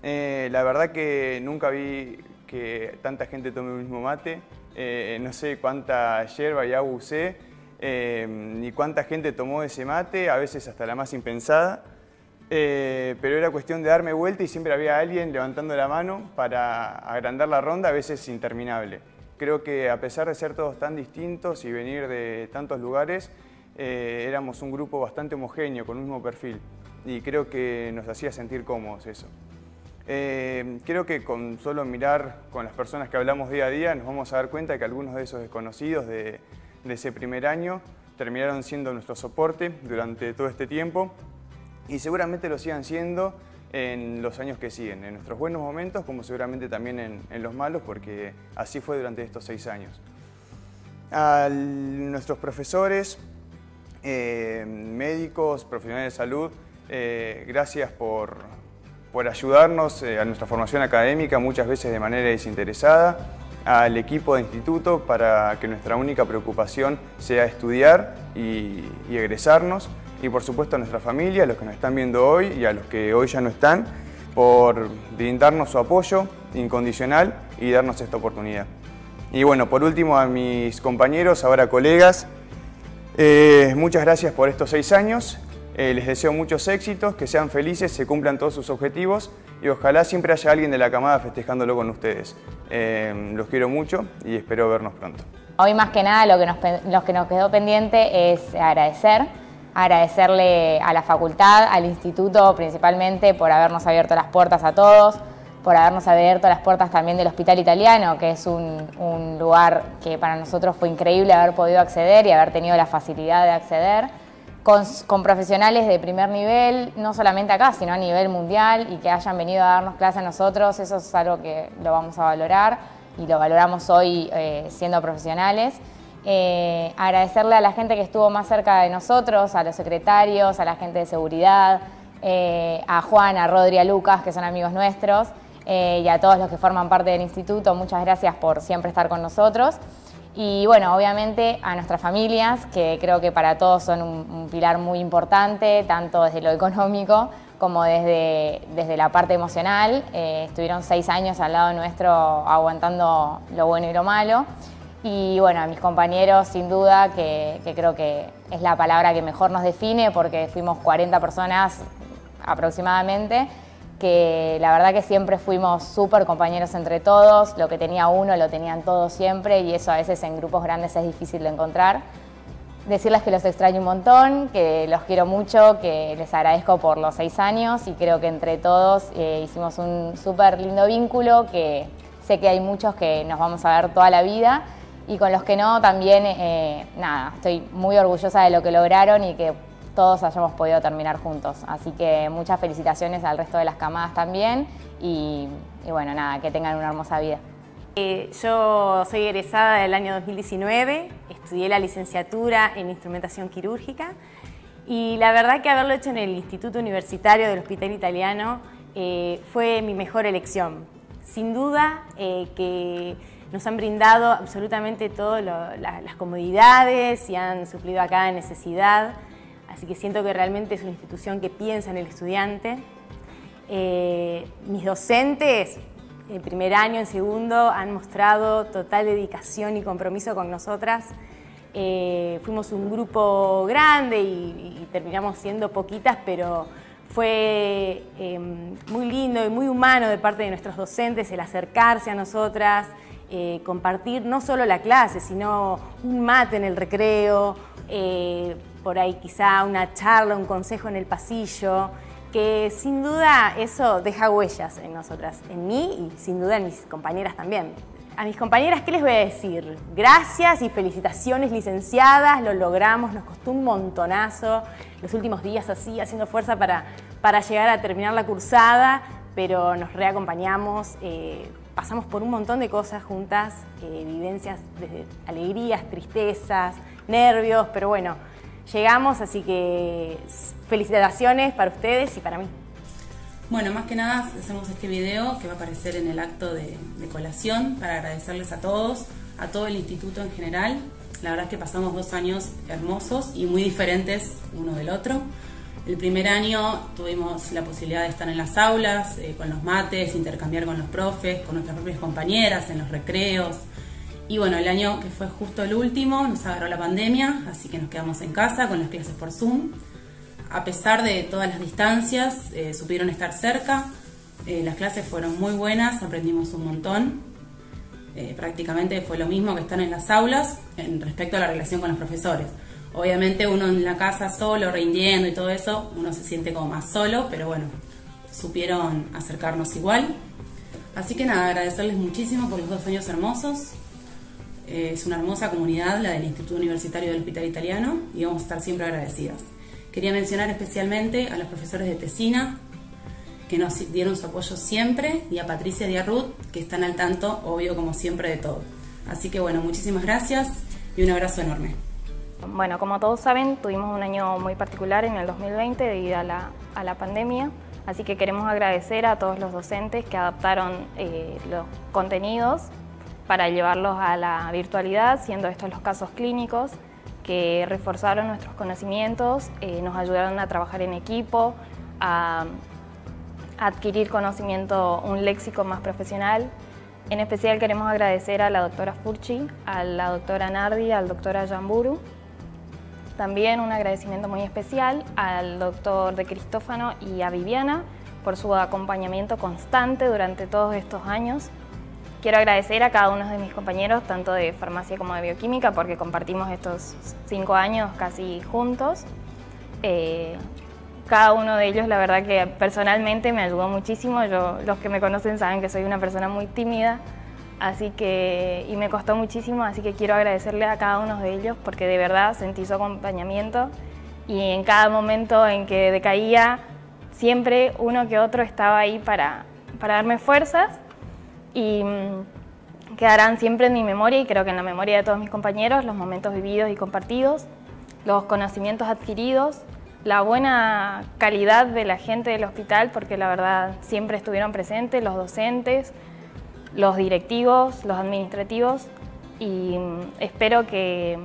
Eh, la verdad que nunca vi que tanta gente tome el mismo mate. Eh, no sé cuánta hierba y agua usé, eh, ni cuánta gente tomó ese mate, a veces hasta la más impensada. pero era cuestión de darme vuelta y siempre había alguien levantando la mano para agrandar la ronda, a veces interminable. Creo que a pesar de ser todos tan distintos y venir de tantos lugares, éramos un grupo bastante homogéneo, con un mismo perfil. Y creo que nos hacía sentir cómodos eso. Eh, creo que con solo mirar con las personas que hablamos día a día nos vamos a dar cuenta que algunos de esos desconocidos de, ese primer año terminaron siendo nuestro soporte durante todo este tiempo y seguramente lo sigan siendo en los años que siguen, en nuestros buenos momentos como seguramente también en, los malos porque así fue durante estos seis años. A nuestros profesores, eh, médicos, profesionales de salud, eh, gracias por, por ayudarnos eh, a nuestra formación académica, muchas veces de manera desinteresada, al equipo de instituto para que nuestra única preocupación sea estudiar y, egresarnos, y por supuesto a nuestra familia, a los que nos están viendo hoy y a los que hoy ya no están, por brindarnos su apoyo incondicional y darnos esta oportunidad. Y bueno, por último a mis compañeros, ahora colegas, eh, muchas gracias por estos seis años eh, les deseo muchos éxitos, que sean felices, se cumplan todos sus objetivos y ojalá siempre haya alguien de la camada festejándolo con ustedes. Eh, los quiero mucho y espero vernos pronto. Hoy más que nada lo que, nos, que nos quedó pendiente es agradecer, agradecerle a la facultad, al instituto principalmente por habernos abierto las puertas a todos, por habernos abierto las puertas también del Hospital Italiano, que es un, un lugar que para nosotros fue increíble haber podido acceder y haber tenido la facilidad de acceder con, profesionales de primer nivel, no solamente acá, sino a nivel mundial y que hayan venido a darnos clase a nosotros, eso es algo que lo vamos a valorar y lo valoramos hoy eh, siendo profesionales. Eh, agradecerle a la gente que estuvo más cerca de nosotros, a los secretarios, a la gente de seguridad, eh, a Juan, a Rodri, a Lucas, que son amigos nuestros, y a todos los que forman parte del instituto, muchas gracias por siempre estar con nosotros. Y bueno, obviamente a nuestras familias, que creo que para todos son un, pilar muy importante, tanto desde lo económico como desde, desde la parte emocional. Eh, estuvieron seis años al lado nuestro aguantando lo bueno y lo malo. Y bueno, a mis compañeros, sin duda, que, que creo que es la palabra que mejor nos define, porque fuimos 40 personas aproximadamente que la verdad que siempre fuimos súper compañeros entre todos, lo que tenía uno lo tenían todos siempre y eso a veces en grupos grandes es difícil de encontrar. Decirles que los extraño un montón, que los quiero mucho, que les agradezco por los seis años y creo que entre todos eh, hicimos un súper lindo vínculo, que sé que hay muchos que nos vamos a ver toda la vida y con los que no también, eh, nada, estoy muy orgullosa de lo que lograron y que todos hayamos podido terminar juntos. Así que muchas felicitaciones al resto de las camadas también y, bueno, nada, que tengan una hermosa vida. Eh, yo soy egresada del año 2019, estudié la licenciatura en instrumentación quirúrgica y la verdad que haberlo hecho en el Instituto Universitario del Hospital Italiano eh, fue mi mejor elección. Sin duda eh, que nos han brindado absolutamente todas las comodidades y han suplido a cada necesidad. Así que siento que realmente es una institución que piensa en el estudiante. Eh, mis docentes, el primer año, el segundo, han mostrado total dedicación y compromiso con nosotras. Eh, fuimos un grupo grande y, terminamos siendo poquitas, pero fue em, muy lindo y muy humano de parte de nuestros docentes el acercarse a nosotras, eh, compartir no solo la clase, sino un mate en el recreo, por ahí quizá una charla, un consejo en el pasillo que sin duda eso deja huellas en nosotras, en mí y sin duda en mis compañeras también. A mis compañeras, ¿qué les voy a decir? Gracias y felicitaciones licenciadas, lo logramos, nos costó un montonazo los últimos días así, haciendo fuerza para, para llegar a terminar la cursada, pero nos reacompañamos, eh, pasamos por un montón de cosas juntas, eh, vivencias desde alegrías, tristezas, nervios, pero bueno, llegamos, así que felicitaciones para ustedes y para mí. Bueno, más que nada hacemos este video que va a aparecer en el acto de, colación para agradecerles a todos, a todo el instituto en general. La verdad es que pasamos dos años hermosos y muy diferentes uno del otro. El primer año tuvimos la posibilidad de estar en las aulas, eh, con los mates, intercambiar con los profes, con nuestras propias compañeras, en los recreos, y bueno, el año que fue justo el último nos agarró la pandemia, así que nos quedamos en casa con las clases por Zoom. A pesar de todas las distancias, eh, supieron estar cerca. Eh, las clases fueron muy buenas, aprendimos un montón. Prácticamente fue lo mismo que estar en las aulas en respecto a la relación con los profesores. Obviamente uno en la casa solo, rindiendo y todo eso, uno se siente como más solo, pero bueno, supieron acercarnos igual. Así que nada, agradecerles muchísimo por los dos años hermosos. Eh, es una hermosa comunidad, la del Instituto Universitario del Hospital Italiano, y vamos a estar siempre agradecidas. Quería mencionar especialmente a los profesores de Tesina, que nos dieron su apoyo siempre, y a Patricia y a Ruth, que están al tanto, obvio, como siempre, de todo. Así que bueno, muchísimas gracias y un abrazo enorme. Bueno, como todos saben, tuvimos un año muy particular en el 2020 debido a la, a la pandemia, así que queremos agradecer a todos los docentes que adaptaron eh, los contenidos para llevarlos a la virtualidad, siendo estos los casos clínicos que reforzaron nuestros conocimientos, eh, nos ayudaron a trabajar en equipo, a, adquirir conocimiento, un léxico más profesional. En especial queremos agradecer a la doctora Furchi, a la doctora Nardi, al doctor Ayamburu. También un agradecimiento muy especial al doctor de Cristófano y a Viviana por su acompañamiento constante durante todos estos años. Quiero agradecer a cada uno de mis compañeros, tanto de farmacia como de bioquímica, porque compartimos estos cinco años casi juntos. Eh, cada uno de ellos, la verdad que personalmente me ayudó muchísimo. Yo, los que me conocen saben que soy una persona muy tímida, así que, y me costó muchísimo, así que quiero agradecerle a cada uno de ellos porque de verdad sentí su acompañamiento. Y en cada momento en que decaía, siempre uno que otro estaba ahí para, para darme fuerzas y mm, quedarán siempre en mi memoria y creo que en la memoria de todos mis compañeros los momentos vividos y compartidos, los conocimientos adquiridos, la buena calidad de la gente del hospital, porque la verdad siempre estuvieron presentes, los docentes, los directivos, los administrativos, y mm, espero que,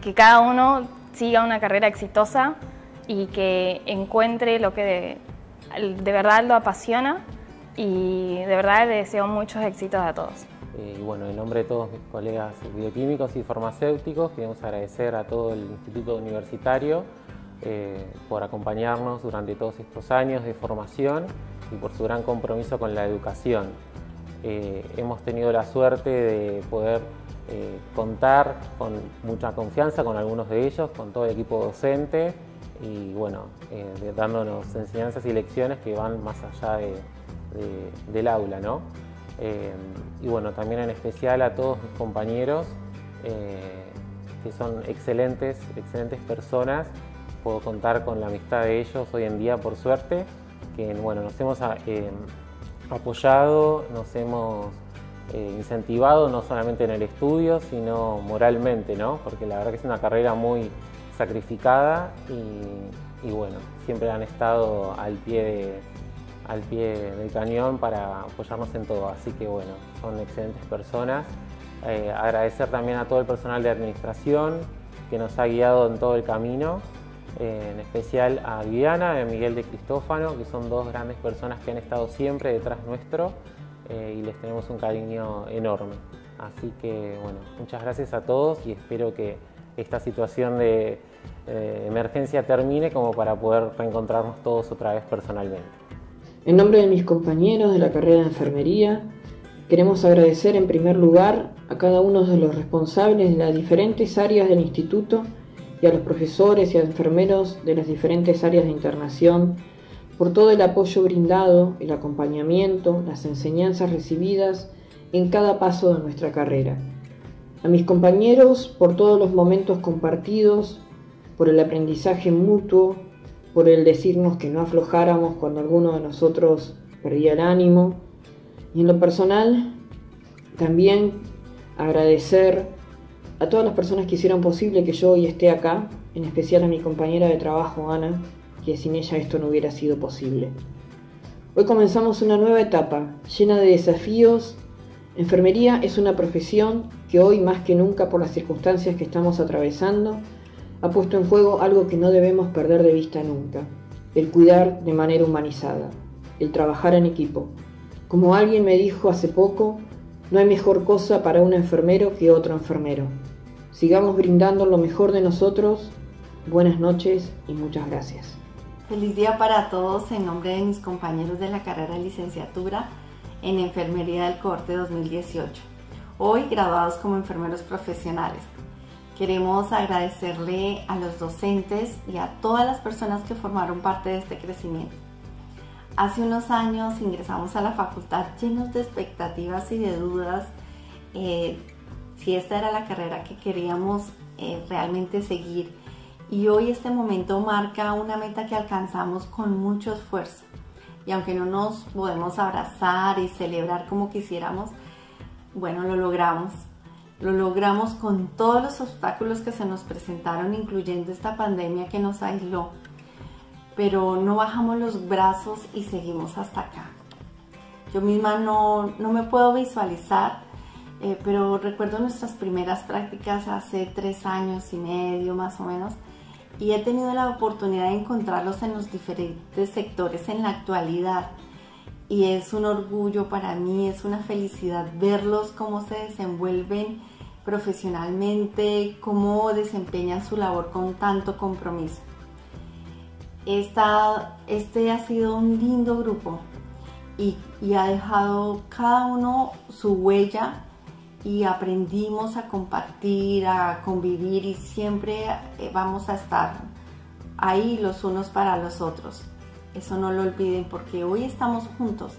que cada uno siga una carrera exitosa y que encuentre lo que de verdad lo apasiona y de verdad les deseo muchos éxitos a todos. Eh, y bueno, en nombre de todos mis colegas bioquímicos y farmacéuticos, queremos agradecer a todo el Instituto Universitario eh, por acompañarnos durante todos estos años de formación y por su gran compromiso con la educación. Eh, hemos tenido la suerte de poder contar con mucha confianza con algunos de ellos, con todo el equipo docente y bueno, dándonos enseñanzas y lecciones que van más allá de, del aula, ¿no? Eh, y bueno, también en especial a todos mis compañeros, eh, que son excelentes, excelentes personas. Puedo contar con la amistad de ellos hoy en día, por suerte, que bueno, nos hemos eh, apoyado, nos hemos incentivado no solamente en el estudio, sino moralmente, ¿no? Porque la verdad que es una carrera muy sacrificada y, bueno, siempre han estado al pie al pie del cañón para apoyarnos en todo. Así que bueno, son excelentes personas. Eh, agradecer también a todo el personal de administración que nos ha guiado en todo el camino. Eh, en especial a Viviana y a Miguel de Cristófano, que son dos grandes personas que han estado siempre detrás nuestro eh, y les tenemos un cariño enorme. Así que bueno, muchas gracias a todos y espero que esta situación de emergencia termine como para poder reencontrarnos todos otra vez personalmente. En nombre de mis compañeros de la carrera de enfermería, queremos agradecer en primer lugar a cada uno de los responsables de las diferentes áreas del instituto y a los profesores y a enfermeros de las diferentes áreas de internación por todo el apoyo brindado, el acompañamiento, las enseñanzas recibidas en cada paso de nuestra carrera. A mis compañeros por todos los momentos compartidos, por el aprendizaje mutuo, por el decirnos que no aflojáramos cuando alguno de nosotros perdía el ánimo. Y en lo personal, también agradecer a todas las personas que hicieron posible que yo hoy esté acá, en especial a mi compañera de trabajo, Ana, que sin ella esto no hubiera sido posible. Hoy comenzamos una nueva etapa, llena de desafíos. Enfermería es una profesión que hoy más que nunca por las circunstancias que estamos atravesando, ha puesto en juego algo que no debemos perder de vista nunca, el cuidar de manera humanizada, el trabajar en equipo. Como alguien me dijo hace poco, no hay mejor cosa para un enfermero que otro enfermero. Sigamos brindando lo mejor de nosotros. Buenas noches y muchas gracias. Feliz día para todos en nombre de mis compañeros de la carrera de licenciatura en Enfermería del Corte 2018. Hoy graduados como enfermeros profesionales. Queremos agradecerle a los docentes y a todas las personas que formaron parte de este crecimiento. Hace unos años ingresamos a la facultad llenos de expectativas y de dudas eh, si esta era la carrera que queríamos eh, realmente seguir. Y hoy este momento marca una meta que alcanzamos con mucho esfuerzo. Y aunque no nos podemos abrazar y celebrar como quisiéramos, bueno, lo logramos. Lo logramos con todos los obstáculos que se nos presentaron, incluyendo esta pandemia que nos aisló pero no bajamos los brazos y seguimos hasta acá. Yo misma no, me puedo visualizar, eh, pero recuerdo nuestras primeras prácticas hace tres años y medio más o menos y he tenido la oportunidad de encontrarlos en los diferentes sectores en la actualidad. Y es un orgullo para mí, es una felicidad verlos cómo se desenvuelven profesionalmente, cómo desempeñan su labor con tanto compromiso. Este ha sido un lindo grupo y, ha dejado cada uno su huella y aprendimos a compartir, a convivir y siempre eh, vamos a estar ahí los unos para los otros. Eso no lo olviden porque hoy estamos juntos,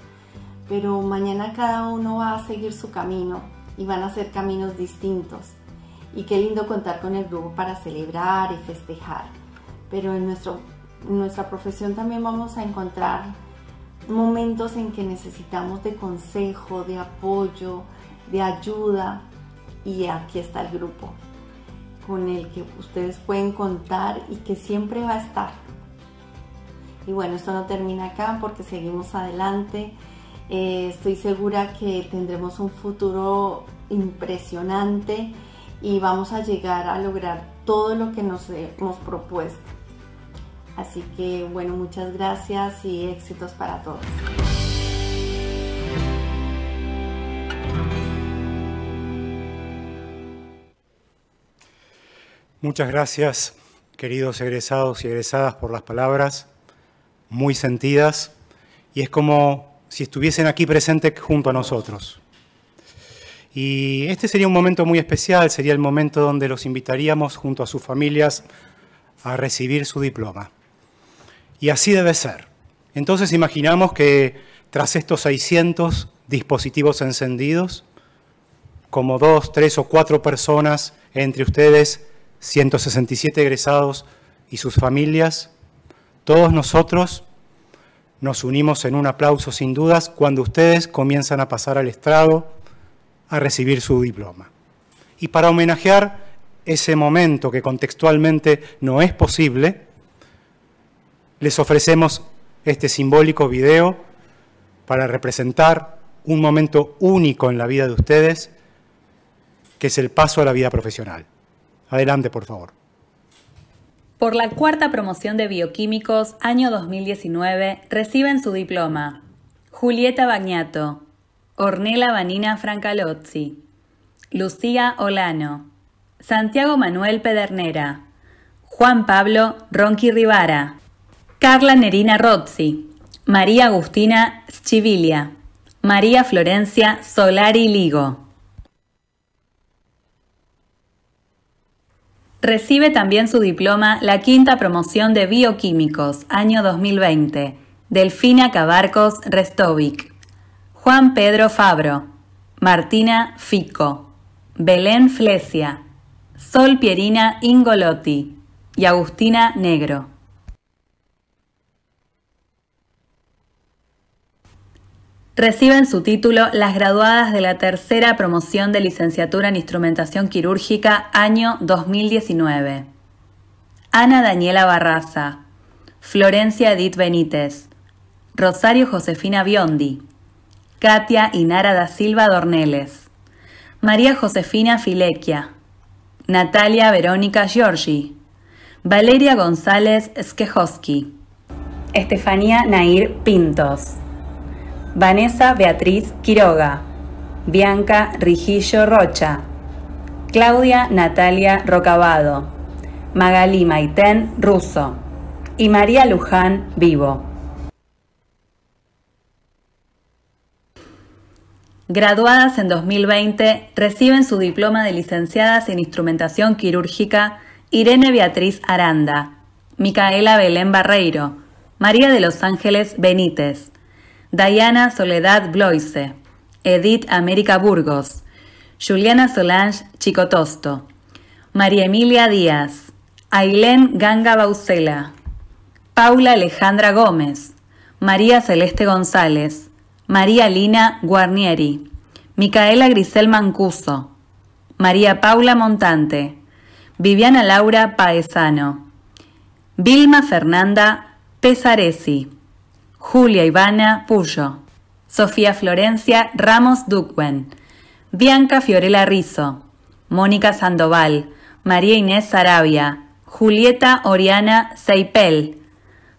pero mañana cada uno va a seguir su camino y van a ser caminos distintos. Y qué lindo contar con el grupo para celebrar y festejar. Pero en nuestro en nuestra profesión también vamos a encontrar momentos en que necesitamos de consejo, de apoyo, de ayuda y aquí está el grupo con el que ustedes pueden contar y que siempre va a estar. Y bueno, esto no termina acá porque seguimos adelante. Eh, estoy segura que tendremos un futuro impresionante y vamos a llegar a lograr todo lo que nos hemos propuesto. Así que bueno, muchas gracias y éxitos para todos. Muchas gracias, queridos egresados y egresadas, por las palabras muy sentidas y es como si estuviesen aquí presentes junto a nosotros. Y este sería un momento muy especial, sería el momento donde los invitaríamos junto a sus familias a recibir su diploma. Y así debe ser. Entonces imaginamos que tras estos 600 dispositivos encendidos, como dos, tres o cuatro personas entre ustedes, 167 egresados y sus familias, todos nosotros nos unimos en un aplauso sin dudas cuando ustedes comienzan a pasar al estrado a recibir su diploma. Y para homenajear ese momento que contextualmente no es posible, les ofrecemos este simbólico video para representar un momento único en la vida de ustedes, que es el paso a la vida profesional. Adelante, por favor. Por la cuarta promoción de Bioquímicos, año 2019, reciben su diploma. Julieta Bagnato, Ornella Vanina Francalozzi, Lucía Olano, Santiago Manuel Pedernera, Juan Pablo Ronqui Rivara, Carla Nerina Rozzi, María Agustina Schivilia, María Florencia Solari Ligo. Recibe también su diploma la quinta promoción de Bioquímicos, año 2020, Delfina Cabarcos Restovic, Juan Pedro Fabro, Martina Fico, Belén Flesia, Sol Pierina Ingolotti. Y Agustina Negro. Reciben su título las graduadas de la tercera promoción de licenciatura en instrumentación quirúrgica año 2019. Ana Daniela Barraza, Florencia Edith Benítez, Rosario Josefina Biondi, Katia Inara da Silva Dorneles, María Josefina Filequia, Natalia Verónica Giorgi, Valeria González Skejowski, Estefanía Nair Pintos. Vanessa Beatriz Quiroga, Bianca Rigillo Rocha, Claudia Natalia Rocabado, Magali Maitén Russo y María Luján Vivo. Graduadas en 2020, reciben su diploma de licenciadas en instrumentación quirúrgica Irene Beatriz Aranda, Micaela Belén Barreiro, María de los Ángeles Benítez, Diana Soledad Bloise, Edith América Burgos, Juliana Solange Chicotosto, María Emilia Díaz, Ailén Ganga Bausela, Paula Alejandra Gómez, María Celeste González, María Lina Guarnieri, Micaela Grisel Mancuso, María Paula Montante, Viviana Laura Paesano, Vilma Fernanda Pesaresi, Julia Ivana Puyo, Sofía Florencia Ramos Duquen, Bianca Fiorella Rizo, Mónica Sandoval, María Inés Sarabia, Julieta Oriana Seipel,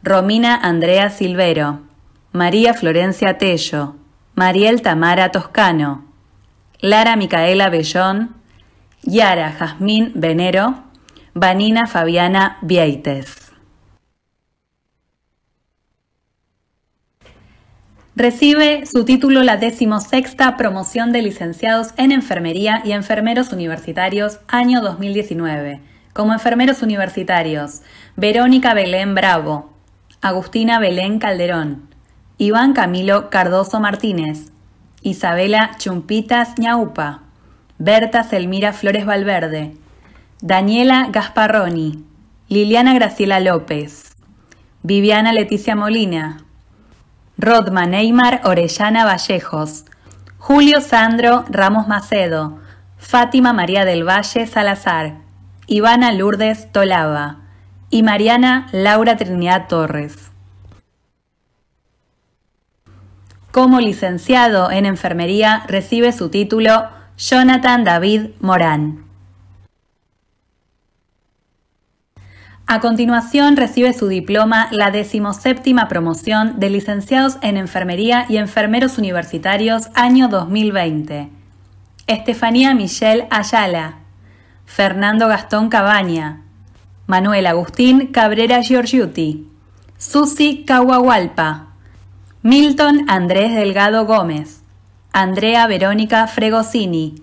Romina Andrea Silvero, María Florencia Tello, Mariel Tamara Toscano, Lara Micaela Bellón, Yara Jazmín Venero, Vanina Fabiana Vieites. Recibe su título la decimosexta promoción de licenciados en enfermería y enfermeros universitarios año 2019. Como enfermeros universitarios, Verónica Belén Bravo, Agustina Belén Calderón, Iván Camilo Cardoso Martínez, Isabela Chumpitas Ñaupa, Berta Selmira Flores Valverde, Daniela Gasparroni, Liliana Graciela López, Viviana Leticia Molina, Rodma Neymar Orellana Vallejos, Julio Sandro Ramos Macedo, Fátima María del Valle Salazar, Ivana Lourdes Tolava y Mariana Laura Trinidad Torres. Como licenciado en enfermería recibe su título Jonathan David Morán. A continuación recibe su diploma la decimoséptima promoción de licenciados en enfermería y enfermeros universitarios año 2020. Estefanía Michelle Ayala, Fernando Gastón Cabaña, Manuel Agustín Cabrera Giorgiuti, Susi Cahuahualpa, Milton Andrés Delgado Gómez, Andrea Verónica Fregosini,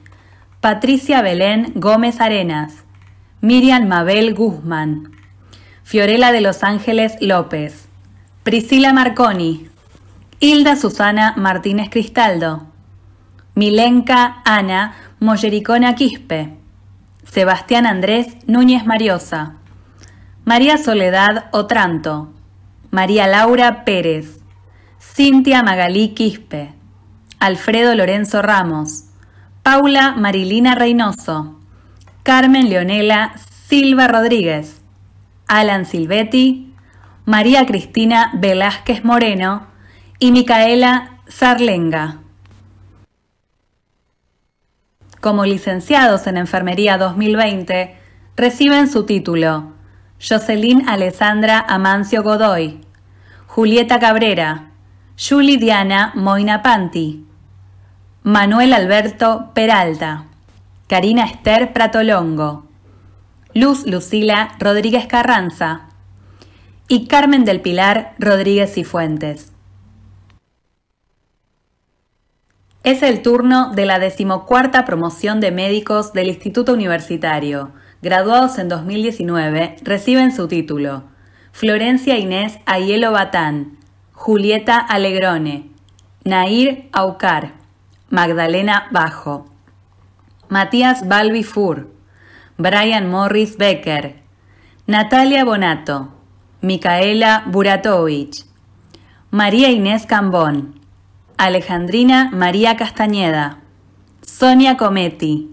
Patricia Belén Gómez Arenas, Miriam Mabel Guzmán, Fiorella de Los Ángeles López, Priscila Marconi, Hilda Susana Martínez Cristaldo, Milenka Ana Mollericona Quispe, Sebastián Andrés Núñez Mariosa, María Soledad Otranto, María Laura Pérez, Cintia Magalí Quispe, Alfredo Lorenzo Ramos, Paula Marilina Reynoso, Carmen Leonela Silva Rodríguez, Alan Silvetti, María Cristina Velázquez Moreno y Micaela Sarlenga. Como licenciados en Enfermería 2020, reciben su título Jocelyn Alessandra Amancio Godoy, Julieta Cabrera, Julie Diana Moina Panti, Manuel Alberto Peralta, Karina Esther Pratolongo, Luz Lucila Rodríguez Carranza y Carmen del Pilar Rodríguez y Fuentes. Es el turno de la decimocuarta promoción de médicos del Instituto Universitario. Graduados en 2019, reciben su título. Florencia Inés Ayelo Batán, Julieta Alegrone, Nair Aucar, Magdalena Bajo, Matías Balbi Fur, Brian Morris Becker, Natalia Bonato, Micaela Buratovich, María Inés Cambón, Alejandrina María Castañeda, Sonia Cometti,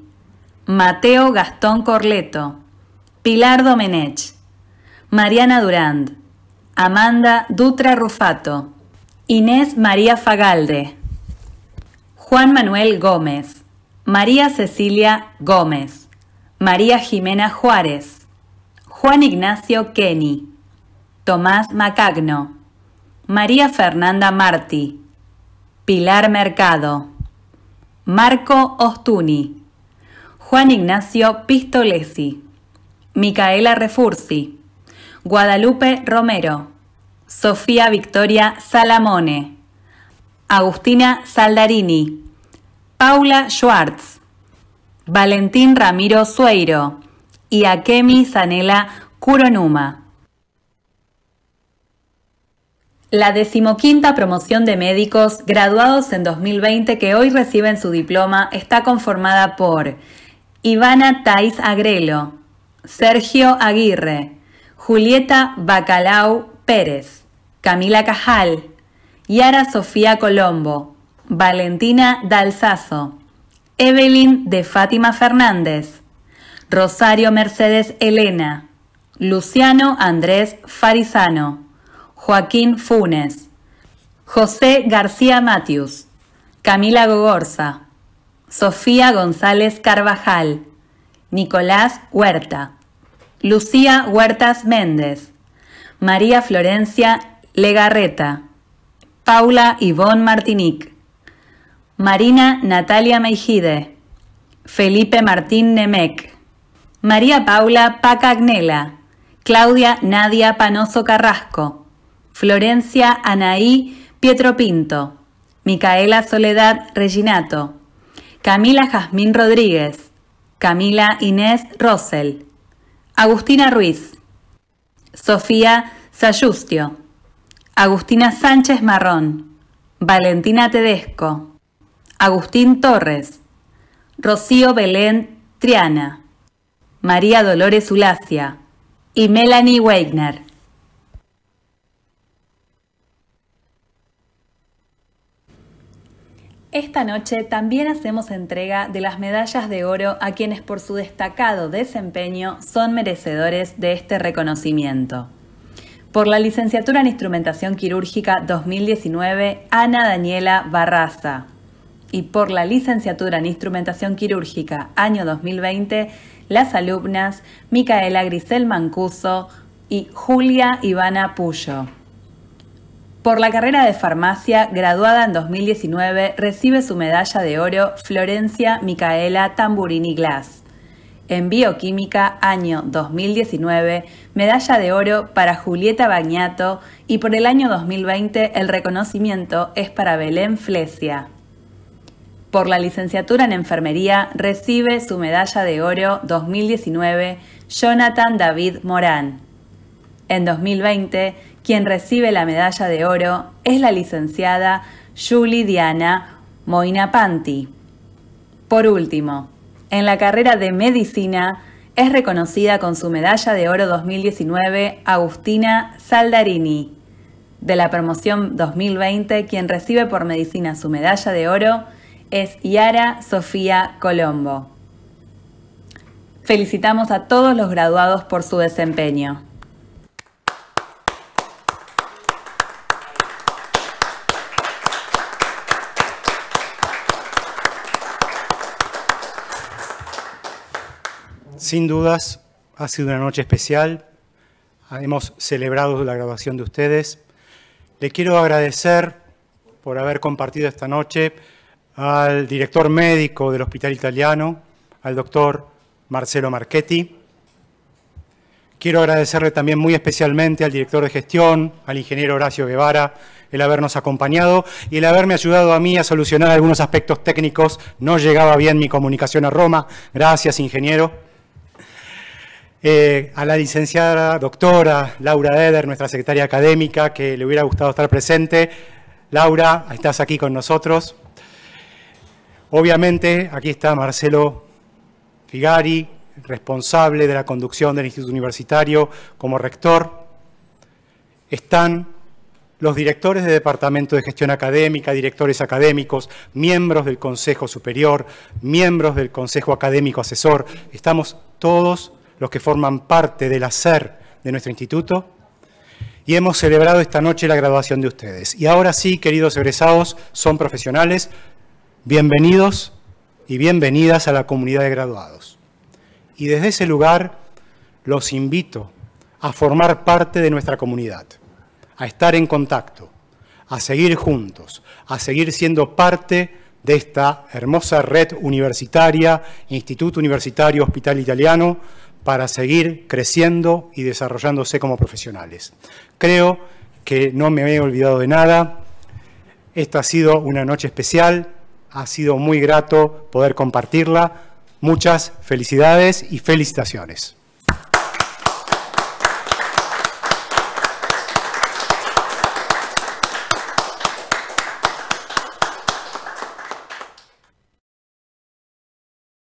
Mateo Gastón Corleto, Pilar Domenech, Mariana Durand, Amanda Dutra Rufato, Inés María Fagalde, Juan Manuel Gómez, María Cecilia Gómez, María Jimena Juárez, Juan Ignacio Kenny, Tomás Macagno, María Fernanda Martí, Pilar Mercado, Marco Ostuni, Juan Ignacio Pistolesi, Micaela Refursi, Guadalupe Romero, Sofía Victoria Salamone, Agustina Saldarini, Paula Schwartz, Valentín Ramiro Sueiro y Akemi Zanela Kuronuma. La decimoquinta promoción de médicos graduados en 2020 que hoy reciben su diploma está conformada por Ivana Tais Agrelo, Sergio Aguirre, Julieta Bacalau Pérez, Camila Cajal, Yara Sofía Colombo, Valentina Dalsazo, Evelyn de Fátima Fernández, Rosario Mercedes Elena, Luciano Andrés Farizano, Joaquín Funes, José García Matius, Camila Gogorza, Sofía González Carvajal, Nicolás Huerta, Lucía Huertas Méndez, María Florencia Legarreta, Paula Ivonne Martinic, Marina Natalia Meijide, Felipe Martín Nemec, María Paula Pacagnela, Claudia Nadia Panoso Carrasco, Florencia Anaí Pietro Pinto, Micaela Soledad Reginato, Camila Jazmín Rodríguez, Camila Inés Rosel, Agustina Ruiz, Sofía Sayustio, Agustina Sánchez Marrón, Valentina Tedesco, Agustín Torres, Rocío Belén Triana, María Dolores Ulacia y Melanie Weigner. Esta noche también hacemos entrega de las medallas de oro a quienes por su destacado desempeño son merecedores de este reconocimiento. Por la licenciatura en Instrumentación Quirúrgica 2019, Ana Daniela Barraza. Y por la licenciatura en Instrumentación Quirúrgica año 2020, las alumnas Micaela Grisel Mancuso y Julia Ivana Puyo. Por la carrera de farmacia, graduada en 2019, recibe su medalla de oro Florencia Micaela Tamburini Glass. En bioquímica, año 2019, medalla de oro para Julieta Bañato y por el año 2020 el reconocimiento es para Belén Flesia. Por la licenciatura en enfermería recibe su medalla de oro 2019 Jonathan David Morán. En 2020 quien recibe la medalla de oro es la licenciada Julie Diana Moinapanti. Por último, en la carrera de medicina es reconocida con su medalla de oro 2019 Agustina Saldarini. De la promoción 2020, quien recibe por medicina su medalla de oro es Yara Sofía Colombo. Felicitamos a todos los graduados por su desempeño. Sin dudas, ha sido una noche especial, hemos celebrado la graduación de ustedes. Le quiero agradecer por haber compartido esta noche al director médico del Hospital Italiano, al doctor Marcelo Marchetti. Quiero agradecerle también muy especialmente al director de gestión, al ingeniero Horacio Guevara, el habernos acompañado y el haberme ayudado a mí a solucionar algunos aspectos técnicos. No llegaba bien mi comunicación a Roma. Gracias, ingeniero. Eh, a la licenciada doctora Laura Eder, nuestra secretaria académica, que le hubiera gustado estar presente. Laura, estás aquí con nosotros. Obviamente, aquí está Marcelo Figari, responsable de la conducción del Instituto Universitario como rector. Están los directores de Departamento de Gestión Académica, directores académicos, miembros del Consejo Superior, miembros del Consejo Académico Asesor. Estamos todos los que forman parte del hacer de nuestro instituto y hemos celebrado esta noche la graduación de ustedes. Y ahora sí, queridos egresados, son profesionales, bienvenidos y bienvenidas a la comunidad de graduados. Y desde ese lugar los invito a formar parte de nuestra comunidad, a estar en contacto, a seguir juntos, a seguir siendo parte de esta hermosa red universitaria, Instituto Universitario Hospital Italiano, para seguir creciendo y desarrollándose como profesionales. Creo que no me he olvidado de nada. Esta ha sido una noche especial, ha sido muy grato poder compartirla. Muchas felicidades y felicitaciones.